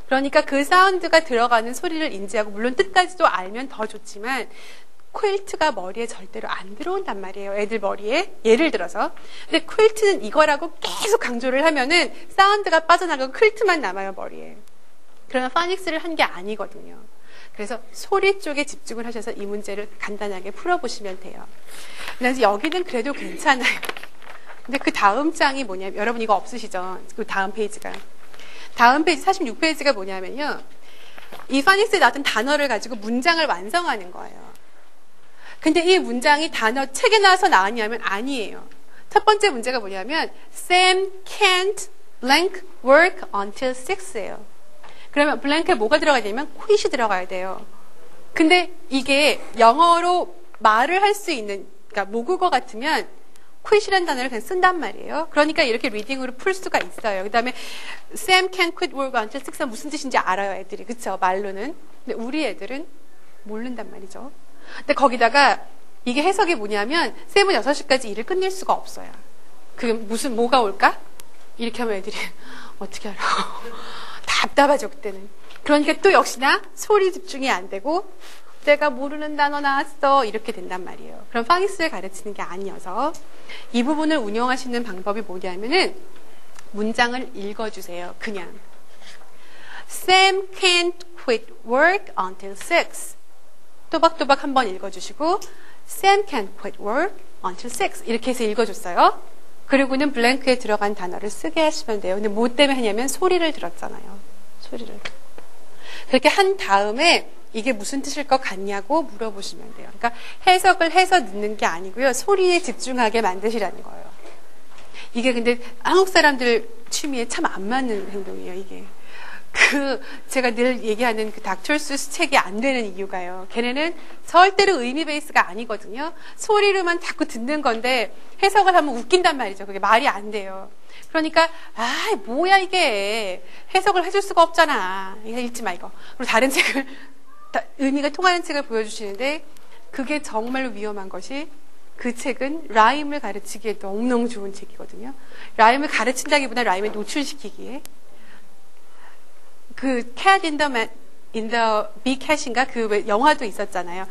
그러니까 그 sound가 들어가는 소리를 인지하고 물론 뜻까지도 알면 더 좋지만 quilt가 머리에 절대로 안 들어온단 말이에요. 애들 머리에. 예를 들어서. 근데 quilt는 이거라고 계속 강조를 하면은 sound가 빠져나가고 quilt만 남아요, 머리에. 그러나 파닉스를 한 게 아니거든요. 그래서 소리 쪽에 집중을 하셔서 이 문제를 간단하게 풀어보시면 돼요. 그래서 여기는 그래도 괜찮아요. 근데 그 다음 장이 뭐냐면 여러분 이거 없으시죠? 그 다음 페이지가 다음 페이지 46페이지가 뭐냐면요. 이 파닉스에 나왔던 단어를 가지고 문장을 완성하는 거예요. 근데 이 문장이 단어 책에 나와서 나왔냐면 아니에요. 첫 번째 문제가 뭐냐면 Sam can't blank work until 6예요. 그러면 blank에 뭐가 들어가야 되냐면 quit이 들어가야 돼요. 근데 이게 영어로 말을 할 수 있는 그러니까 모국어 같으면 quit이라는 단어를 그냥 쓴단 말이에요. 그러니까 이렇게 reading으로 풀 수가 있어요. 그 다음에 Sam can quit work until 6가 무슨 뜻인지 알아요, 애들이. 그쵸? 말로는. 근데 우리 애들은 모른단 말이죠. 근데 거기다가 이게 해석이 뭐냐면 쌤은 6시까지 일을 끝낼 수가 없어요. 그게 무슨 뭐가 올까? 이렇게 하면 애들이 어떻게 알아? 답답하죠 그때는. 그러니까 또 역시나 소리 집중이 안 되고 내가 모르는 단어 나왔어 이렇게 된단 말이에요. 그럼 파닉스를 가르치는 게 아니어서 이 부분을 운영하시는 방법이 뭐냐면은 문장을 읽어주세요. 그냥 Sam can't quit work until 6. 또박또박 한번 읽어주시고 Sam can't quit work until 6 이렇게 해서 읽어줬어요. 그리고는 블랭크에 들어간 단어를 쓰게 하시면 돼요. 근데 뭐 때문에 하냐면 소리를 들었잖아요. 소리를. 그렇게 한 다음에 이게 무슨 뜻일 것 같냐고 물어보시면 돼요. 그러니까 해석을 해서 넣는 게 아니고요. 소리에 집중하게 만드시라는 거예요. 이게 근데 한국 사람들 취미에 참 안 맞는 행동이에요, 이게. 그 제가 늘 얘기하는 그 닥터스스 책이 안 되는 이유가요. 걔네는 절대로 의미 베이스가 아니거든요. 소리로만 자꾸 듣는 건데 해석을 하면 웃긴단 말이죠. 그게 말이 안 돼요. 그러니까 아 뭐야 이게 해석을 해줄 수가 없잖아. 이거 읽지 마 이거. 그리고 다른 책을 의미가 통하는 책을 보여주시는데 그게 정말로 위험한 것이 그 책은 rhyme을 가르치기에 너무너무 좋은 책이거든요. rhyme을 가르친다기보다 rhyme을 노출시키기에 그 the man, in the big cat인가 그 영화도 있었잖아요.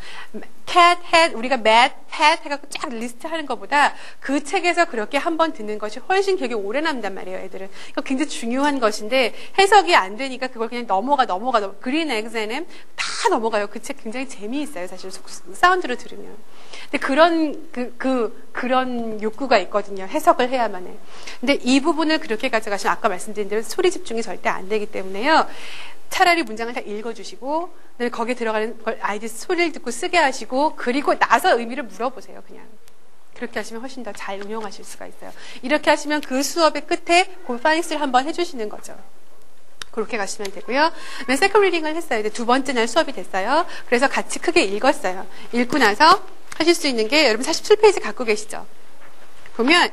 cat, hat 우리가 mad, hat 해갖고 쫙 리스트 하는 것보다 그 책에서 그렇게 한 번 듣는 것이 훨씬 기억에 오래 남단 말이에요, 애들은. 이거 굉장히 중요한 것인데 해석이 안 되니까 그걸 그냥 넘어가, 넘어가, 넘어가. 그린 엑센엠 다 넘어가요. 그 책 굉장히 재미있어요, 사실 사운드로 들으면. 근데 그런 그, 그 그런 욕구가 있거든요. 해석을 해야만 해. 근데 이 부분을 그렇게 가져가시면 아까 말씀드린 대로 소리 집중이 절대 안 되기 때문에요. 차라리 문장을 다 읽어주시고 거기에 들어가는 걸 아이들 소리를 듣고 쓰게 하시고 그리고 나서 의미를 물어보세요. 그냥 그렇게 하시면 훨씬 더 잘 응용하실 수가 있어요. 이렇게 하시면 그 수업의 끝에 꼭 phonics를 한번 해주시는 거죠. 그렇게 가시면 되고요. 맨 second reading을 했어요. 이제 두 번째 날 수업이 됐어요. 그래서 같이 크게 읽었어요. 읽고 나서 하실 수 있는 게 여러분 47페이지 갖고 계시죠? 보면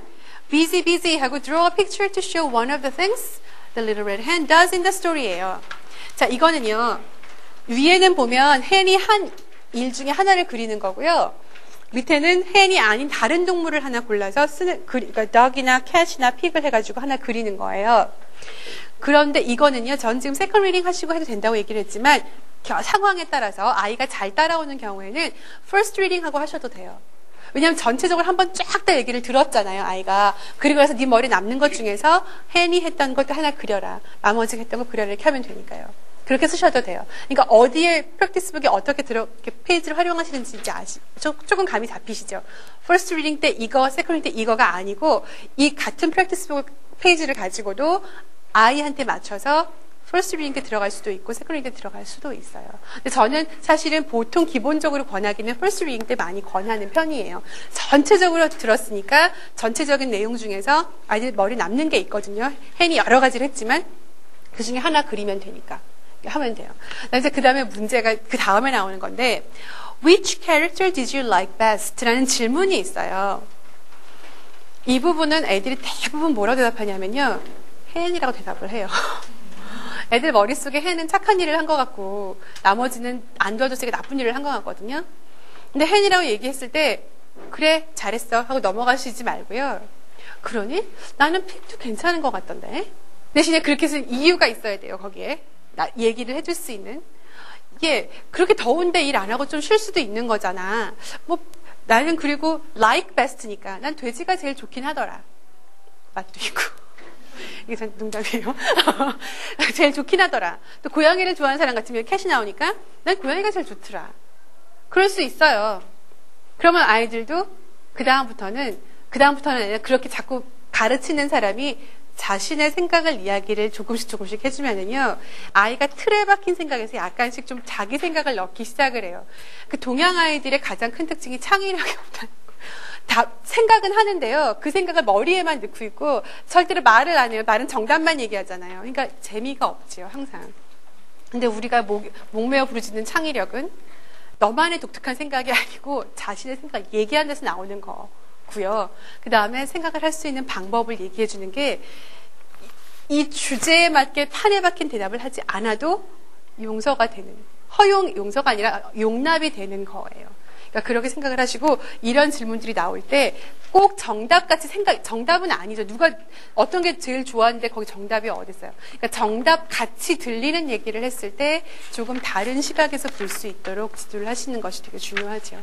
busy busy 하고 draw a picture to show one of the things the little red hen does in the story예요. 자, 이거는요. 위에는 보면 hen이 한 일 중에 하나를 그리는 거고요. 밑에는 hen이 아닌 다른 동물을 하나 골라서 쓰는 그러니까 dog이나 cat이나 pig을 해가지고 하나 그리는 거예요. 그런데 이거는요, 전 지금 second reading 하시고 해도 된다고 얘기를 했지만 상황에 따라서 아이가 잘 따라오는 경우에는 first reading 하고 하셔도 돼요. 왜냐하면 전체적으로 한번 쫙 다 얘기를 들었잖아요, 아이가. 그리고 나서 네 머리 남는 것 중에서 hen이 했던 것도 하나 그려라. 나머지 했던 거 그려라. 이렇게 하면 되니까요. 그렇게 쓰셔도 돼요. 그러니까 어디에 practice book에 어떻게 들어 이렇게 페이지를 활용하시는지 이제 아시 조금 감이 잡히시죠. first reading 때 이거, second reading 때 이거가 아니고 이 같은 practice book 페이지를 가지고도 아이한테 맞춰서 first 때 들어갈 수도 있고 second 때 들어갈 수도 있어요. 근데 저는 사실은 보통 기본적으로 권하기는 first reading 때 많이 권하는 편이에요. 전체적으로 들었으니까 전체적인 내용 중에서 아이들 머리 남는 게 있거든요. hen이 여러 가지를 했지만 그 중에 하나 그리면 되니까 하면 돼요. 이제 그 다음에 문제가 그 다음에 나오는 건데 Which character did you like best? 라는 질문이 있어요. 이 부분은 애들이 대부분 뭐라고 대답하냐면요. 헨이라고 대답을 해요. 애들 머릿속에 헨은 착한 일을 한 것 같고 나머지는 안 도와줬으니까 나쁜 일을 한 것 같거든요. 근데 헨이라고 얘기했을 때 그래 잘했어 하고 넘어가시지 말고요. 그러니 나는 픽도 괜찮은 것 같던데 대신에 그렇게 해서 이유가 있어야 돼요 거기에 얘기를 해줄 수 있는 이게 그렇게 더운데 일 안 하고 좀 쉴 수도 있는 거잖아. 뭐 나는 그리고 like best니까 난 돼지가 제일 좋긴 하더라. 맛도 있고. 이게 전 농담이에요. 제일 좋긴 하더라. 또 고양이를 좋아하는 사람 같으면 캣이 나오니까 난 고양이가 제일 좋더라. 그럴 수 있어요. 그러면 아이들도 그 다음부터는 그 다음부터는 그렇게 자꾸 가르치는 사람이 자신의 생각을 이야기를 조금씩 조금씩 해주면은요, 아이가 틀에 박힌 생각에서 약간씩 좀 자기 생각을 넣기 시작을 해요. 그 동양 아이들의 가장 큰 특징이 창의력이 없다는 거. 다 생각은 하는데요. 그 생각을 머리에만 넣고 있고 절대로 말을 안 해요. 말은 정답만 얘기하잖아요. 그러니까 재미가 없지요, 항상. 근데 우리가 목, 목매어 부르짖는 창의력은 너만의 독특한 생각이 아니고 자신의 생각 얘기하는 데서 나오는 거고요. 그 다음에 생각을 할 수 있는 방법을 얘기해 주는 게 이 주제에 맞게 판에 박힌 대답을 하지 않아도 용서가 되는 허용 용서가 아니라 용납이 되는 거예요. 그러니까 그렇게 생각을 하시고 이런 질문들이 나올 때 꼭 정답같이 생각 정답은 아니죠. 누가 어떤 게 제일 좋아하는데 거기 정답이 어디 있어요? 그러니까 정답 같이 들리는 얘기를 했을 때 조금 다른 시각에서 볼 수 있도록 지도를 하시는 것이 되게 중요하죠.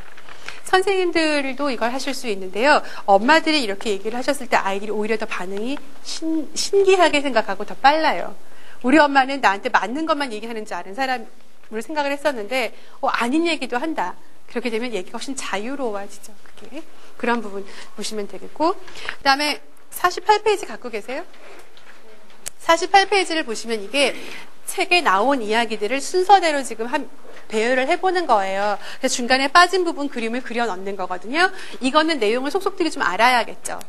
선생님들도 이걸 하실 수 있는데요. 엄마들이 이렇게 얘기를 하셨을 때 아이들이 오히려 더 반응이 신, 신기하게 생각하고 더 빨라요. 우리 엄마는 나한테 맞는 것만 얘기하는 줄 아는 사람으로 생각을 했었는데, 어, 아닌 얘기도 한다. 그렇게 되면 얘기가 훨씬 자유로워지죠. 그게. 그런 부분 보시면 되겠고. 그 다음에 48페이지 갖고 계세요? 48페이지를 보시면 이게 책에 나온 이야기들을 순서대로 지금 한, 배열을 해보는 거예요. 중간에 빠진 부분 그림을 그려 넣는 거거든요. 이거는 내용을 속속들이 좀 알아야겠죠.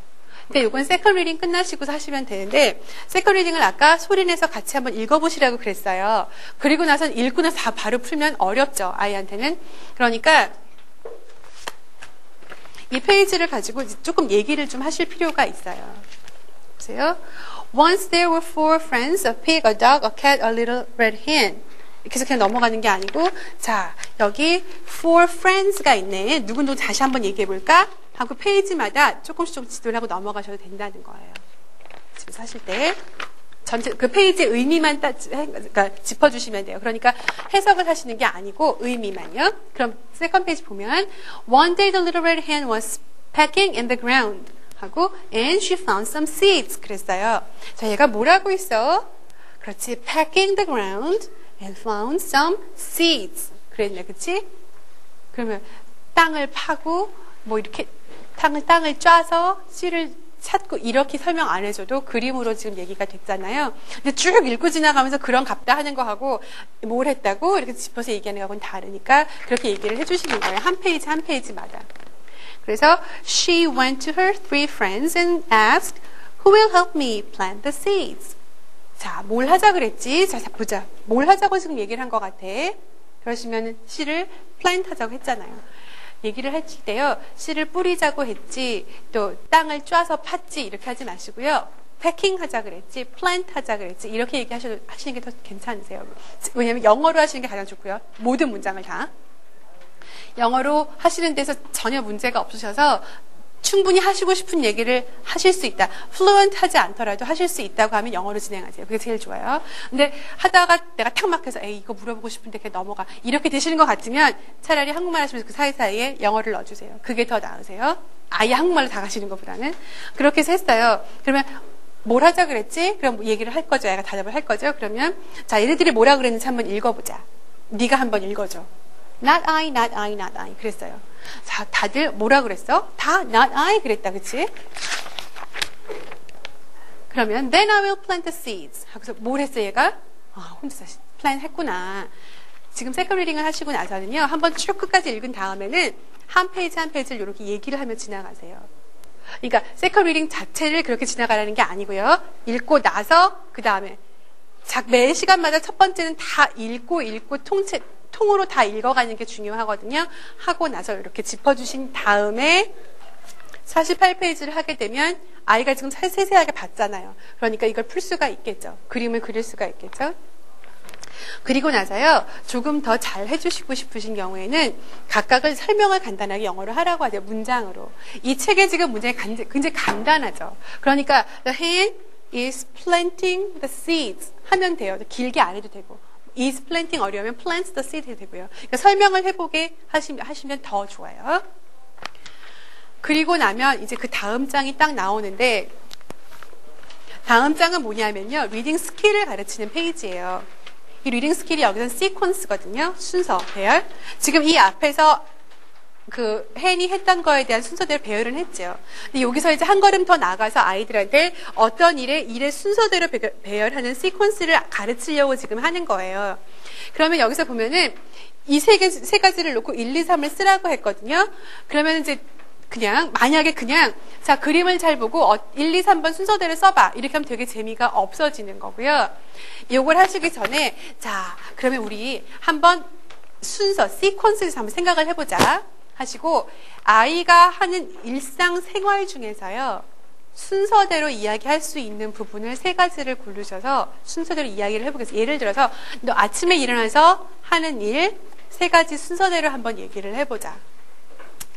근데 이건 second reading 끝나시고 하시면 되는데 second reading을 아까 소리내서 같이 한번 읽어보시라고 그랬어요. 그리고 나서 읽고 나서 다 바로 풀면 어렵죠. 아이한테는. 그러니까 이 페이지를 가지고 조금 얘기를 좀 하실 필요가 있어요. 보세요. Once there were four friends, a pig, a dog, a cat, a little red hen. 해서 그냥 넘어가는 게 아니고, 자, 여기 four friends가 있네. 누군지 다시 한번 얘기해 볼까? 하고 페이지마다 조금씩 조금씩 지도를 하고 넘어가셔도 된다는 거예요. 집에서 하실 때. 전체 그 페이지의 의미만 따, 그러니까 짚어주시면 돼요. 그러니까 해석을 하시는 게 아니고 의미만요. 그럼 second page 보면 One day the little red hen was pecking in the ground 하고 and she found some seeds 그랬어요. 자, 얘가 뭐라고 있어? 그렇지. pecking the ground and found some seeds 그랬네, 그렇지? 그러면 땅을 파고 뭐 이렇게 땅을 땅을 짜서 씨를 찾고 이렇게 설명 안 해줘도 그림으로 지금 얘기가 됐잖아요. 근데 쭉 읽고 지나가면서 그런 갑다 하는 거하고 뭘 했다고 이렇게 짚어서 얘기하는 거하고는 다르니까 그렇게 얘기를 해주시는 거예요. 한 페이지 한 페이지마다. 그래서 she went to her three friends and asked, Who will help me plant the seeds? 자, 뭘 하자 그랬지? 자, 보자. 뭘 하자고 지금 얘기를 한 것 같아? 그러시면 씨를 plant 하자고 했잖아요. 얘기를 하실 때요, 씨를 뿌리자고 했지, 또 땅을 쪼아서 팠지, 이렇게 하지 마시고요. pecking 하자 그랬지, 플랜트 하자 그랬지, 이렇게 얘기하셔도, 하시는 게 더 괜찮으세요. 왜냐면 영어로 하시는 게 가장 좋고요. 모든 문장을 다. 영어로 하시는 데서 전혀 문제가 없으셔서 충분히 하시고 싶은 얘기를 하실 수 있다. fluent 하지 않더라도 하실 수 있다고 하면 영어로 진행하세요. 그게 제일 좋아요. 근데 하다가 내가 탁 막혀서 에이 이거 물어보고 싶은데 그냥 넘어가. 이렇게 되시는 것 같으면 차라리 한국말 하시면서 그 사이사이에 영어를 넣어주세요. 그게 더 나으세요. 아예 한국말로 다 가시는 것보다는. 그렇게 해서 했어요. 그러면 뭘 하자 그랬지? 그럼 뭐 얘기를 할 거죠. 애가 대답을 할 거죠. 그러면 자 얘네들이 뭐라 그랬는지 한번 읽어보자. 네가 한번 읽어줘. Not I, not I, not I. 그랬어요. 자, 다들 뭐라 그랬어? 다 not I 그랬다, 그치? 그러면 then I will plant the seeds. 하고서 뭘 했어, 얘가? 아, 혼자서 플랜 했구나. 지금 second reading을 하시고 나서는요, 한번 쭉 끝까지 읽은 다음에는 한 페이지 한 페이지를 이렇게 얘기를 하며 지나가세요. 그러니까 second reading 자체를 그렇게 지나가라는 게 아니고요. 읽고 나서 그 다음에 매 시간마다 첫 번째는 다 읽고 읽고 통째 통으로 다 읽어가는 게 중요하거든요. 하고 나서 이렇게 짚어주신 다음에 48페이지를 하게 되면 아이가 지금 세세하게 봤잖아요. 그러니까 이걸 풀 수가 있겠죠. 그림을 그릴 수가 있겠죠. 그리고 나서요, 조금 더 잘 해주시고 싶으신 경우에는 각각을 설명을 간단하게 영어로 하라고 하죠. 문장으로. 이 책에 지금 문장이 굉장히 간단하죠. 그러니까, the hen is planting the seeds 하면 돼요. 길게 안 해도 되고. Is planting 어려우면 plants the seed 되고요. 그러니까 설명을 해보게 하시면, 더 좋아요. 그리고 나면 이제 그 다음 장이 딱 나오는데 다음 장은 뭐냐면요. reading skill을 가르치는 페이지예요. 이 reading skill이 여기서는 시퀀스거든요. 순서, 배열. 지금 이 앞에서 그 hen이 했던 거에 대한 순서대로 배열은 했죠. 근데 여기서 이제 한 걸음 더 나가서 아이들한테 어떤 일에 일의 순서대로 배- 배열하는 시퀀스를 가르치려고 지금 하는 거예요. 그러면 여기서 보면은 이 세 개, 세 가지를 놓고 1, 2, 3을 쓰라고 했거든요. 그러면 이제 그냥 만약에 그냥 자 그림을 잘 보고 어, 1, 2, 3번 순서대로 써봐 이렇게 하면 되게 재미가 없어지는 거고요. 이걸 하시기 전에 자 그러면 우리 한번 순서 시퀀스에서 한번 생각을 해보자 하시고 아이가 하는 일상 생활 중에서요 순서대로 이야기할 수 있는 부분을 세 가지를 고르셔서 순서대로 이야기를 해보겠습니다. 예를 들어서 너 아침에 일어나서 하는 일 세 가지 순서대로 한번 얘기를 해보자.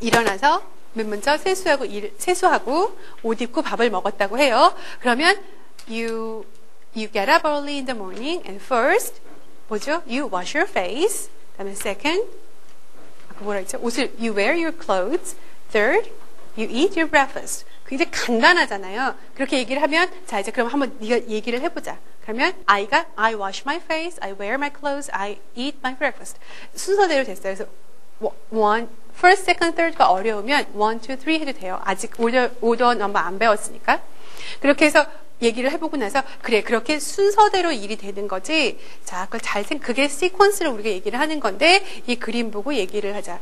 일어나서 맨 먼저 세수하고 일, 세수하고 옷 입고 밥을 먹었다고 해요. 그러면 you you get up early in the morning and first 뭐죠? You wash your face. 그다음에 second 뭐라 했죠? 옷을 you wear your clothes. Third you eat your breakfast. 굉장히 간단하잖아요. 그렇게 얘기를 하면 자 이제 그럼 한번 네가 얘기를 해보자. 그러면 아이가 I wash my face, I wear my clothes, I eat my breakfast. 순서대로 됐어요. 그래서 one, first, second, third가 어려우면 one, two, three 해도 돼요. 아직 오더, 오더 넘버 안 배웠으니까. 그렇게 해서 얘기를 해보고 나서 그래 그렇게 순서대로 일이 되는 거지. 자, 그걸 잘 생, 그게 시퀀스를 우리가 얘기를 하는 건데 이 그림 보고 얘기를 하자.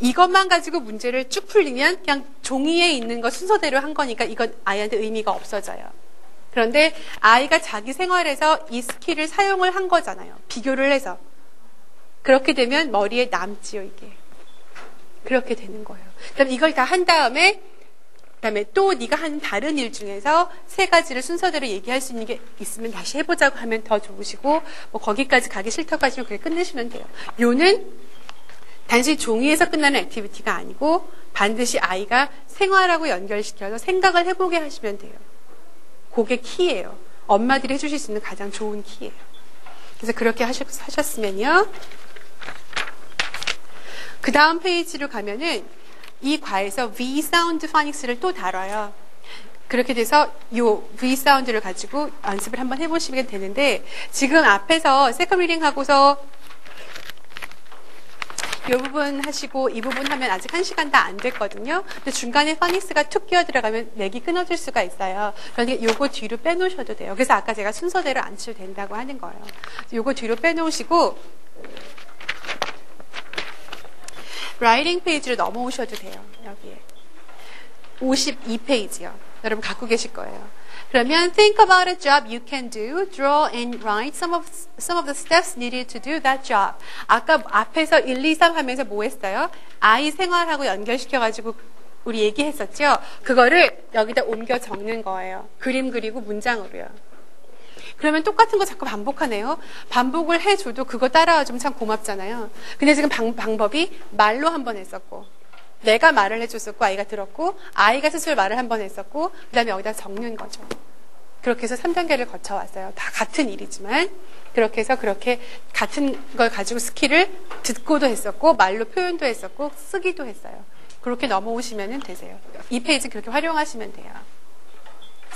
이것만 가지고 문제를 쭉 풀리면 그냥 종이에 있는 거 순서대로 한 거니까 이건 아이한테 의미가 없어져요. 그런데 아이가 자기 생활에서 이 skill을 사용을 한 거잖아요. 비교를 해서. 그렇게 되면 머리에 남지요, 이게. 그렇게 되는 거예요. 그럼 이걸 다 한 다음에 그다음에 또 네가 한 다른 일 중에서 세 가지를 순서대로 얘기할 수 있는 게 있으면 다시 해보자고 하면 더 좋으시고 뭐 거기까지 가기 싫다고 하시면 그게 끝내시면 돼요. 요는 단지 종이에서 끝나는 activity가 아니고 반드시 아이가 생활하고 연결시켜서 생각을 해보게 하시면 돼요. 그게 키예요. 엄마들이 해주실 수 있는 가장 좋은 키예요. 그래서 그렇게 하셨, 하셨으면요. 그 다음 페이지로 가면은 이 과에서 V 사운드 파닉스를 또 다뤄요. 그렇게 돼서 요 V sound를 가지고 연습을 한번 해보시면 되는데 지금 앞에서 second reading 하고서 이 부분 하시고 이 부분 하면 아직 한 시간 다 안 됐거든요. 근데 중간에 phonics가 툭 끼어 들어가면 맥이 끊어질 수가 있어요. 그러니까 요거 뒤로 빼놓으셔도 돼요. 그래서 아까 제가 순서대로 안 치도 된다고 하는 거예요. 요거 뒤로 빼놓으시고 writing 페이지로 넘어오셔도 돼요. 여기에. 52페이지요. 여러분 갖고 계실 거예요. 그러면 think about a job you can do, draw and write some of some of the steps needed to do that job. 아까 앞에서 1, 2, 3 하면서 뭐 했어요? 아이 생활하고 연결시켜 가지고 우리 얘기했었죠. 그거를 여기다 옮겨 적는 거예요. 그림 그리고 문장으로요. 그러면 똑같은 거 자꾸 반복하네요. 반복을 해줘도 그거 따라와 주면 참 고맙잖아요. 근데 지금 방, 방법이 말로 한 번 했었고, 내가 말을 해줬었고, 아이가 들었고, 아이가 스스로 말을 한 번 했었고, 그 다음에 여기다 적는 거죠. 그렇게 해서 3단계를 거쳐왔어요. 다 같은 일이지만, 그렇게 해서 그렇게 같은 걸 가지고 skill을 듣고도 했었고, 말로 표현도 했었고, 쓰기도 했어요. 그렇게 넘어오시면 되세요. 이 페이지 그렇게 활용하시면 돼요.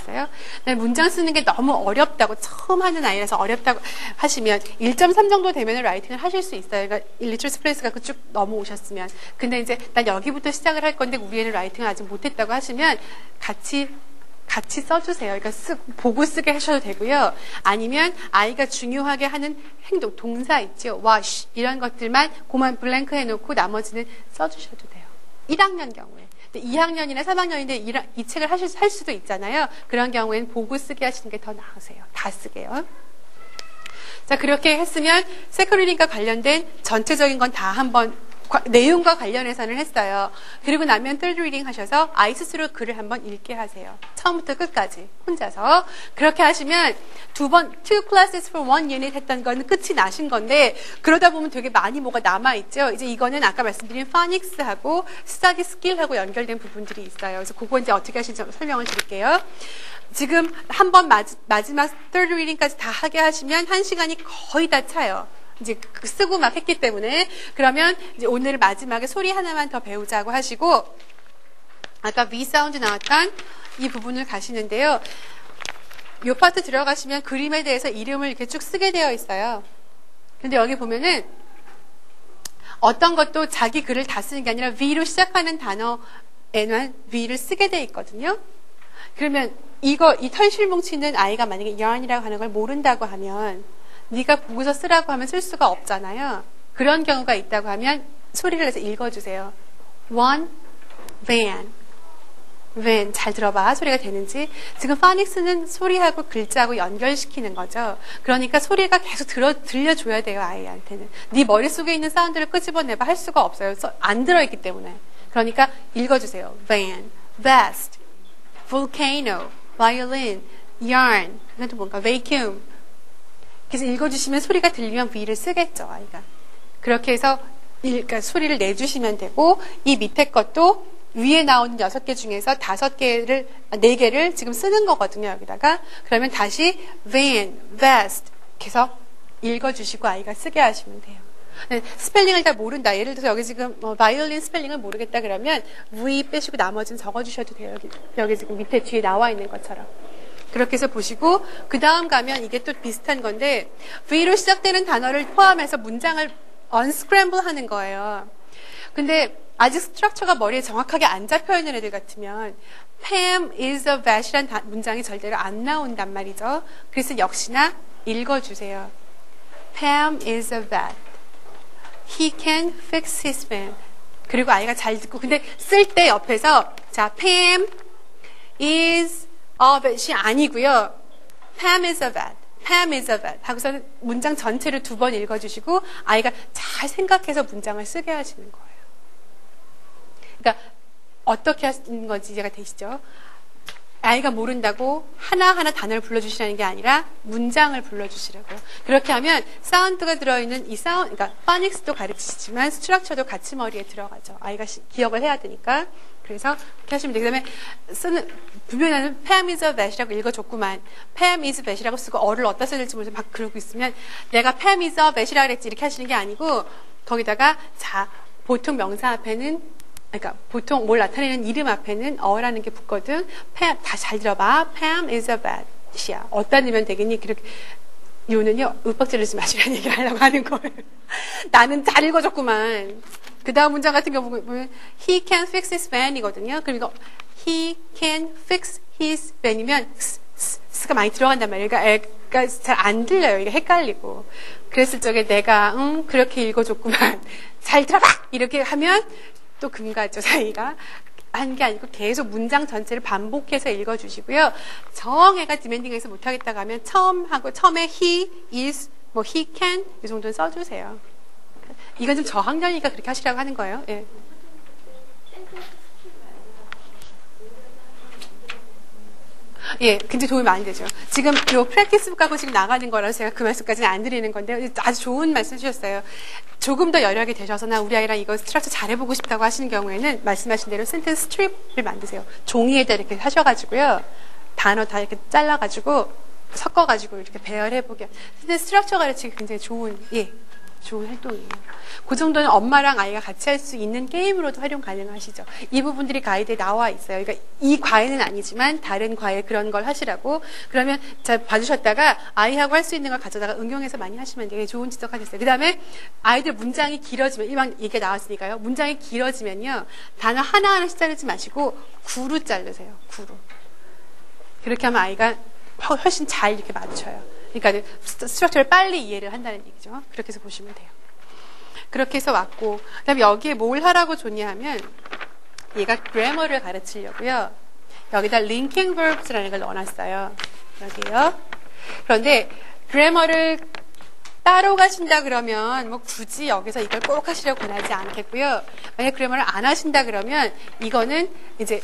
있어요. 문장 쓰는 게 너무 어렵다고 처음 하는 아이라서 어렵다고 하시면 1.3 정도 되면 writing을 하실 수 있어요. 그러니까 Literacy Place가 쭉 넘어오셨으면. 근데 이제 난 여기부터 시작을 할 건데 우리 애는 writing을 아직 못했다고 하시면 같이 같이 써주세요. 그러니까 쓰, 보고 쓰게 하셔도 되고요. 아니면 아이가 중요하게 하는 행동, 동사 있죠. wash 이런 것들만 그만 blank 해놓고 나머지는 써주셔도 돼요. 1학년 경우에. 2학년이나 3학년인데 이, 책을 하실, 할 수도 있잖아요. 그런 경우에는 보고 쓰게 하시는 게 더 나으세요. 다 쓰게요. 자, 그렇게 했으면 세크리딩과 관련된 전체적인 건 다 한번 내용과 관련해서는 했어요. 그리고 나면 third reading 하셔서 아이 스스로 글을 한번 읽게 하세요. 처음부터 끝까지 혼자서 그렇게 하시면 두 번 two classes for one unit 했던 건 끝이 나신 건데 그러다 보면 되게 많이 뭐가 남아 있죠. 이제 이거는 아까 말씀드린 phonics하고 study skill하고 연결된 부분들이 있어요. 그래서 그거 이제 어떻게 하실지 설명을 드릴게요. 지금 한 번 마지막 third reading까지 다 하게 하시면 한 시간이 거의 다 차요. 이제 쓰고 막 했기 때문에 그러면 오늘 마지막에 소리 하나만 더 배우자고 하시고 아까 V sound 나왔던 이 부분을 가시는데요. 이 파트 들어가시면 그림에 대해서 이름을 이렇게 쭉 쓰게 되어 있어요. 근데 여기 보면은 어떤 것도 자기 글을 다 쓰는 게 아니라 V로 시작하는 단어에만 V를 쓰게 돼 있거든요. 그러면 이거 이 털실 뭉치는 아이가 만약에 yarn이라고 하는 걸 모른다고 하면 네가 보고서 쓰라고 하면 쓸 수가 없잖아요. 그런 경우가 있다고 하면 소리를 내서 읽어주세요. one van van 잘 들어봐 소리가 되는지 지금 파닉스는 소리하고 글자하고 연결시키는 거죠. 그러니까 소리가 계속 들어 들려줘야 돼요 아이한테는. 네 머릿속에 있는 사운드를 끄집어내봐 할 수가 없어요. 안 들어있기 때문에. 그러니까 읽어주세요. van, vest, volcano, violin, yarn, 그건 또 뭔가 vacuum. 그래서 읽어주시면 소리가 들리면 V를 쓰겠죠 아이가. 그렇게 해서 그러니까 소리를 내주시면 되고 이 밑에 것도 위에 나오는 여섯 개 중에서 다섯 개를 네 개를 지금 쓰는 거거든요 여기다가 그러면 다시 van, vest 계속 읽어주시고 아이가 쓰게 하시면 돼요. 네, 스펠링을 다 모른다. 예를 들어서 여기 지금 뭐 바이올린 스펠링을 모르겠다 그러면 V 빼시고 나머지는 적어주셔도 돼요. 여기, 여기 지금 밑에 뒤에 나와 있는 것처럼. 그렇게 해서 보시고 그 다음 가면 이게 또 비슷한 건데 V로 시작되는 단어를 포함해서 문장을 언스크램블 하는 거예요. 근데 아직 스트럭처가 머리에 정확하게 안 잡혀 있는 애들 같으면 Pam is a vet이란 문장이 절대로 안 나온단 말이죠. 그래서 역시나 읽어주세요. Pam is a vet. He can fix his van. 그리고 아이가 잘 듣고 근데 쓸 때 옆에서 자 Pam is a vet이 아니고요. Pam is a vet. Pam is a vet. 하고서는 문장 전체를 두 번 읽어주시고 아이가 잘 생각해서 문장을 쓰게 하시는 거예요. 그러니까 어떻게 하는 건지 이해가 되시죠? 아이가 모른다고 하나하나 단어를 불러주시라는 게 아니라 문장을 불러주시라고. 그렇게 하면 sound가 들어있는 이 사운드, 그러니까 phonics도 가르치지만 structure도 같이 머리에 들어가죠. 아이가 시, 기억을 해야 되니까. 그래서 그렇게 하시면 되고, 그 다음에 쓰는, 분명히 나는 Pam is a vet이라고 읽어줬구만. Pam is vet이라고 쓰고 어를 어디다 써야 될지 모르면서 막 그러고 있으면 내가 Pam is a vet이라고 그랬지 이렇게 하시는 게 아니고 거기다가 자, 보통 명사 앞에는 그러니까 보통 뭘 나타내는 이름 앞에는 어라는 게 붙거든. Pam, 다 잘 들어봐. Pam is a bat이야. 어디다 넣으면 되겠니? 그렇게 요는요, 윽박지르지 마시라는 얘기를 하려고 하는 거예요. 나는 잘 읽어줬구만. 그 다음 문장 같은 경우 보면 he can fix his van이거든요. 그럼 이거 he can fix his van이면 스가 많이 들어간단 말이에요. 그러니까 애가 잘안 들려요. 이게 헷갈리고. 그랬을 적에 내가 응 그렇게 읽어줬구만. 잘 들어봐! 이렇게 하면 또 금가죠, 사이가. 한 게 아니고 계속 문장 전체를 반복해서 읽어주시고요. 정해가 디멘딩에서 못하겠다고 하면 처음 하고 처음에 he is, 뭐 he can 이 정도는 써주세요. 이건 좀 저학년이니까 그렇게 하시라고 하는 거예요. 예. 예, 굉장히 도움이 많이 되죠. 지금 요 practice book 하고 지금 나가는 거라서 제가 그 말씀까지는 안 드리는 건데 아주 좋은 말씀 주셨어요. 조금 더 여력이 되셔서나 우리 아이랑 이거 structure 잘해보고 싶다고 하시는 경우에는 말씀하신 대로 sentence strip을 만드세요. 종이에다 이렇게 하셔가지고요. 단어 다 이렇게 잘라가지고 섞어가지고 이렇게 배열해보게. sentence structure 가르치기 굉장히 좋은, 예, 좋은 활동이에요. 그 정도는 엄마랑 아이가 같이 할 수 있는 게임으로도 활용 가능하시죠. 이 부분들이 가이드에 나와 있어요. 그러니까 이 과에는 아니지만 다른 과에 그런 걸 하시라고 그러면 잘 봐주셨다가 아이하고 할 수 있는 걸 가져다가 응용해서 많이 하시면 되게 좋은 지적하셨어요. 그 다음에 아이들 문장이 길어지면 이왕 얘기가 나왔으니까요. 문장이 길어지면요. 단어 하나하나씩 자르지 마시고 구로 자르세요. 구로. 그렇게 하면 아이가 훨씬 잘 이렇게 맞춰요. 그러니까 스트럭처를 빨리 이해를 한다는 얘기죠. 그렇게 해서 보시면 돼요. 그렇게 해서 왔고, 그 다음에 여기에 뭘 하라고 줬냐 하면, 얘가 그래머를 가르치려고요. 여기다 linking verbs라는 걸 넣어놨어요. 여기요. 그런데 그래머를 따로 가신다 그러면 뭐 굳이 여기서 이걸 꼭 하시려고 권하지 않겠고요. 만약 그래머를 안 하신다 그러면 이거는 이제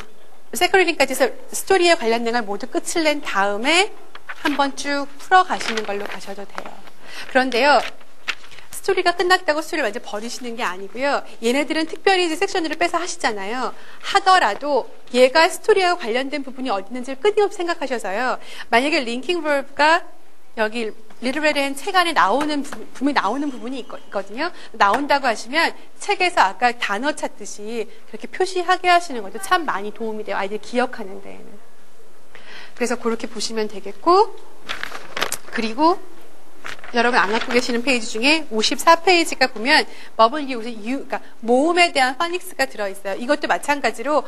second reading까지 해서 스토리에 관련된 걸 모두 끝을 낸 다음에 한번 쭉 풀어 가시는 걸로 가셔도 돼요. 그런데요. 스토리가 끝났다고 스토리를 완전 버리시는 게 아니고요. 얘네들은 특별히 이제 섹션들을 빼서 하시잖아요. 하더라도 얘가 스토리와 관련된 부분이 어디 있는지를 끊임없이 생각하셔서요. 만약에 linking verb가 여기 Little Red Hen 책 안에 나오는 부분이 나오는 부분이 있거든요. 나온다고 하시면 책에서 아까 단어 찾듯이 그렇게 표시하게 하시는 것도 참 많이 도움이 돼요. 아이들 기억하는 데에는. 그래서 그렇게 보시면 되겠고, 그리고 여러분 안 갖고 계시는 페이지 중에 54페이지가 보면 W, U, 그러니까 모음에 대한 phonics가 들어있어요. 이것도 마찬가지로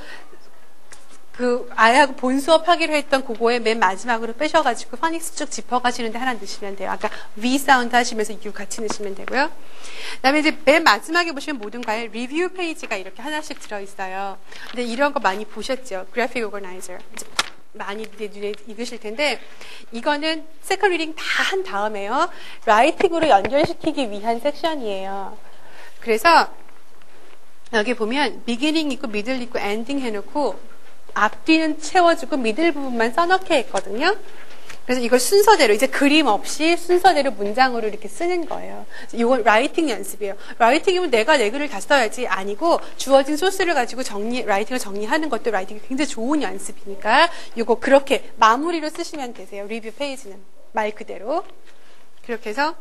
그 아이하고 본 수업 하기로 했던 그거에 맨 마지막으로 빼셔가지고 파닉스 쭉 짚어가시는데 하나 넣으시면 돼요. 아까 V 사운드 하시면서 U 같이 넣으시면 되고요. 그다음에 이제 맨 마지막에 보시면 모든 과에 리뷰 페이지가 이렇게 하나씩 들어있어요. 근데 이런 거 많이 보셨죠? graphic organizer. 많이 눈에 익으실 텐데 이거는 second reading 다 한 다음에요. writing으로 연결시키기 위한 섹션이에요. 그래서 여기 보면 beginning 있고 middle 있고 엔딩 해놓고 앞뒤는 채워주고 middle 부분만 써넣게 했거든요. 그래서 이걸 순서대로 이제 그림 없이 순서대로 문장으로 이렇게 쓰는 거예요. 이건 writing 연습이에요. writing이면 내가 내 글을 다 써야지 아니고 주어진 소스를 가지고 정리 writing을 정리하는 것도 writing이 굉장히 좋은 연습이니까 이거 그렇게 마무리로 쓰시면 되세요. 리뷰 페이지는 말 그대로 그렇게 해서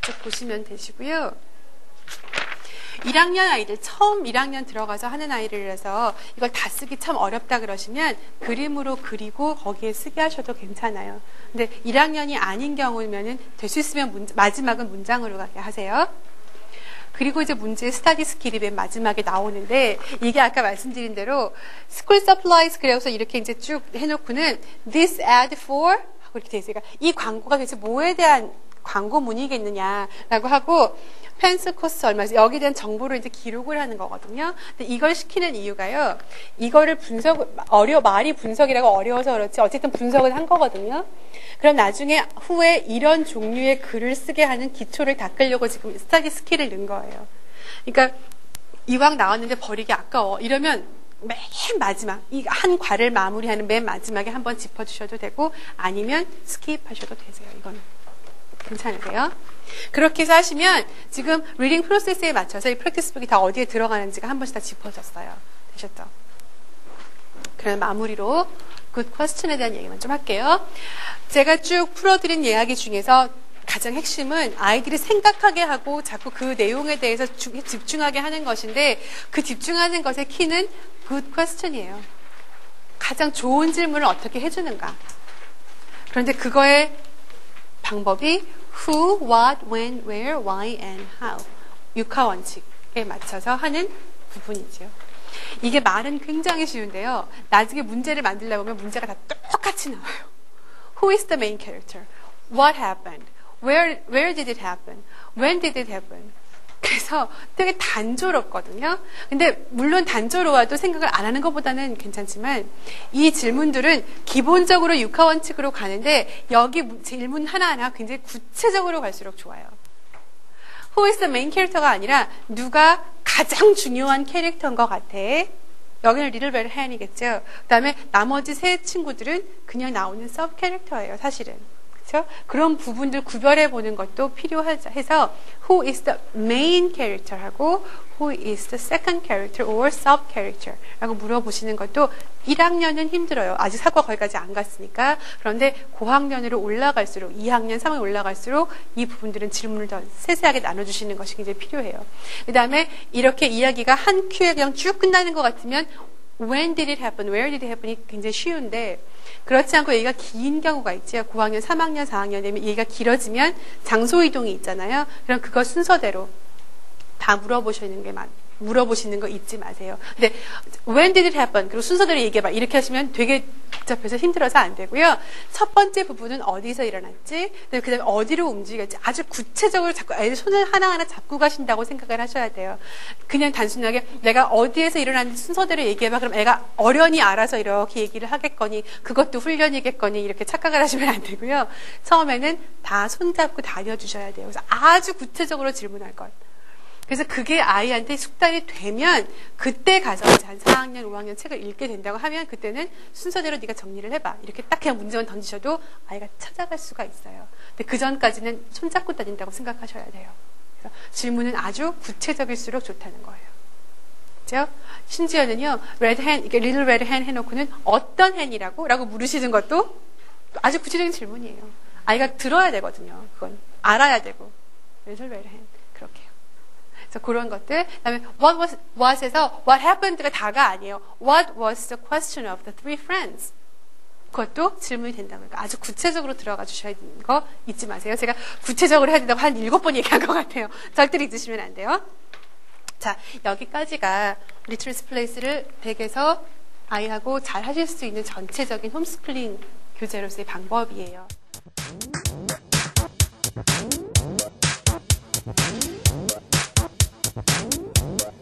쭉 보시면 되시고요. 1학년 아이들 처음 1학년 들어가서 하는 아이를해서 이걸 다 쓰기 참 어렵다 그러시면 그림으로 그리고 거기에 쓰게 하셔도 괜찮아요. 근데 1학년이 아닌 경우면은 될 수 있으면 문, 마지막은 문장으로 가게 하세요. 그리고 이제 문제 study skill이 맨 마지막에 나오는데 이게 아까 말씀드린 대로 school supplies 그래서 이렇게 이제 쭉 해놓고는 this ad for 이렇게 돼 있어요. 그러니까 이 광고가 도대체 뭐에 대한 광고 문의겠느냐라고 하고 pens cost 얼마 여기에 대한 정보를 이제 기록을 하는 거거든요. 근데 이걸 시키는 이유가요. 이거를 분석 어려 말이 분석이라고 어려워서 그렇지 어쨌든 분석을 한 거거든요. 그럼 나중에 후에 이런 종류의 글을 쓰게 하는 기초를 닦으려고 지금 study skill을 넣은 거예요. 그러니까 이왕 나왔는데 버리기 아까워. 이러면 맨 마지막 이 한 과를 마무리하는 맨 마지막에 한번 짚어주셔도 되고 아니면 skip하셔도 되세요. 이거는. 괜찮으세요? 그렇게 해서 하시면 지금 reading process에 맞춰서 이 practice book이 다 어디에 들어가는지가 한 번씩 다 짚어졌어요. 되셨죠? 그럼 마무리로 good question에 대한 얘기만 좀 할게요. 제가 쭉 풀어드린 이야기 중에서 가장 핵심은 아이들이 생각하게 하고 자꾸 그 내용에 대해서 집중하게 하는 것인데 그 집중하는 것의 key는 good question이에요. 가장 좋은 질문을 어떻게 해주는가. 그런데 그거의 방법이 who, what, when, where, why, and how. 육하 원칙에 맞춰서 하는 부분이죠. 이게 말은 굉장히 쉬운데요. 나중에 문제를 만들려고 하면 문제가 다 똑같이 나와요. Who is the main character? What happened? Where, where did it happen? When did it happen? 그래서 되게 단조롭거든요. 근데 물론 단조로워도 생각을 안 하는 것보다는 괜찮지만 이 질문들은 기본적으로 육하 원칙으로 가는데 여기 질문 하나하나 굉장히 구체적으로 갈수록 좋아요. Who is the main character가 아니라 누가 가장 중요한 캐릭터인 것 같아. 여기는 Little Red Hen이겠죠. 그 다음에 나머지 세 친구들은 그냥 나오는 sub character예요, 사실은. 그렇죠? 그런 부분들 구별해 보는 것도 필요해서 who is the main character하고 who is the second character or sub character라고 물어보시는 것도 1학년은 힘들어요. 아직 사과 거기까지 안 갔으니까. 그런데 고학년으로 올라갈수록 2학년, 3학년 올라갈수록 이 부분들은 질문을 더 세세하게 나눠주시는 것이 굉장히 필요해요. 그 다음에 이렇게 이야기가 한 큐에 그냥 쭉 끝나는 것 같으면 when did it happen, where did it happen이 굉장히 쉬운데 그렇지 않고 얘기가 긴 경우가 있죠. 9학년, 3학년, 4학년 되면 얘기가 길어지면 장소 이동이 있잖아요. 그럼 그거 순서대로 다 물어보시는 게 맞, 물어보시는 거 잊지 마세요. 근데 when did it happen? 그리고 순서대로 얘기해봐. 이렇게 하시면 되게 복잡해서 힘들어서 안 되고요. 첫 번째 부분은 어디서 일어났지? 그 다음에 어디로 움직였지? 아주 구체적으로 자꾸 손을 하나하나 잡고 가신다고 생각을 하셔야 돼요. 그냥 단순하게 내가 어디에서 일어났는지 순서대로 얘기해봐. 그럼 애가 어련히 알아서 이렇게 얘기를 하겠거니 그것도 훈련이겠거니 이렇게 착각을 하시면 안 되고요. 처음에는 다 손잡고 다녀주셔야 돼요. 그래서 아주 구체적으로 질문할 것. 그래서 그게 아이한테 숙달이 되면 그때 가서 한 4학년, 5학년 책을 읽게 된다고 하면 그때는 순서대로 네가 정리를 해봐. 이렇게 딱 그냥 문제만 던지셔도 아이가 찾아갈 수가 있어요. 근데 그 전까지는 손잡고 다닌다고 생각하셔야 돼요. 그래서 질문은 아주 구체적일수록 좋다는 거예요. 그죠? 심지어는요, red hand, 이게 little red hand 해놓고는 어떤 hand이라고? 라고 물으시는 것도 아주 구체적인 질문이에요. 아이가 들어야 되거든요. 그건 알아야 되고. little red hen. 그런 것들. 그다음에 what was what에서 what happened가 다가 아니에요. What was the question of the three friends? 그것도 질문이 된다고 해요. 아주 구체적으로 들어가 주셔야 되는 거 잊지 마세요. 제가 구체적으로 해야 된다고 한 일곱 번 얘기한 것 같아요. 절대로 잊으시면 안 돼요. 자, 여기까지가 Literacy Place를 댁에서 아이하고 잘 하실 수 있는 전체적인 홈스쿨링 교재로서의 방법이에요. うん。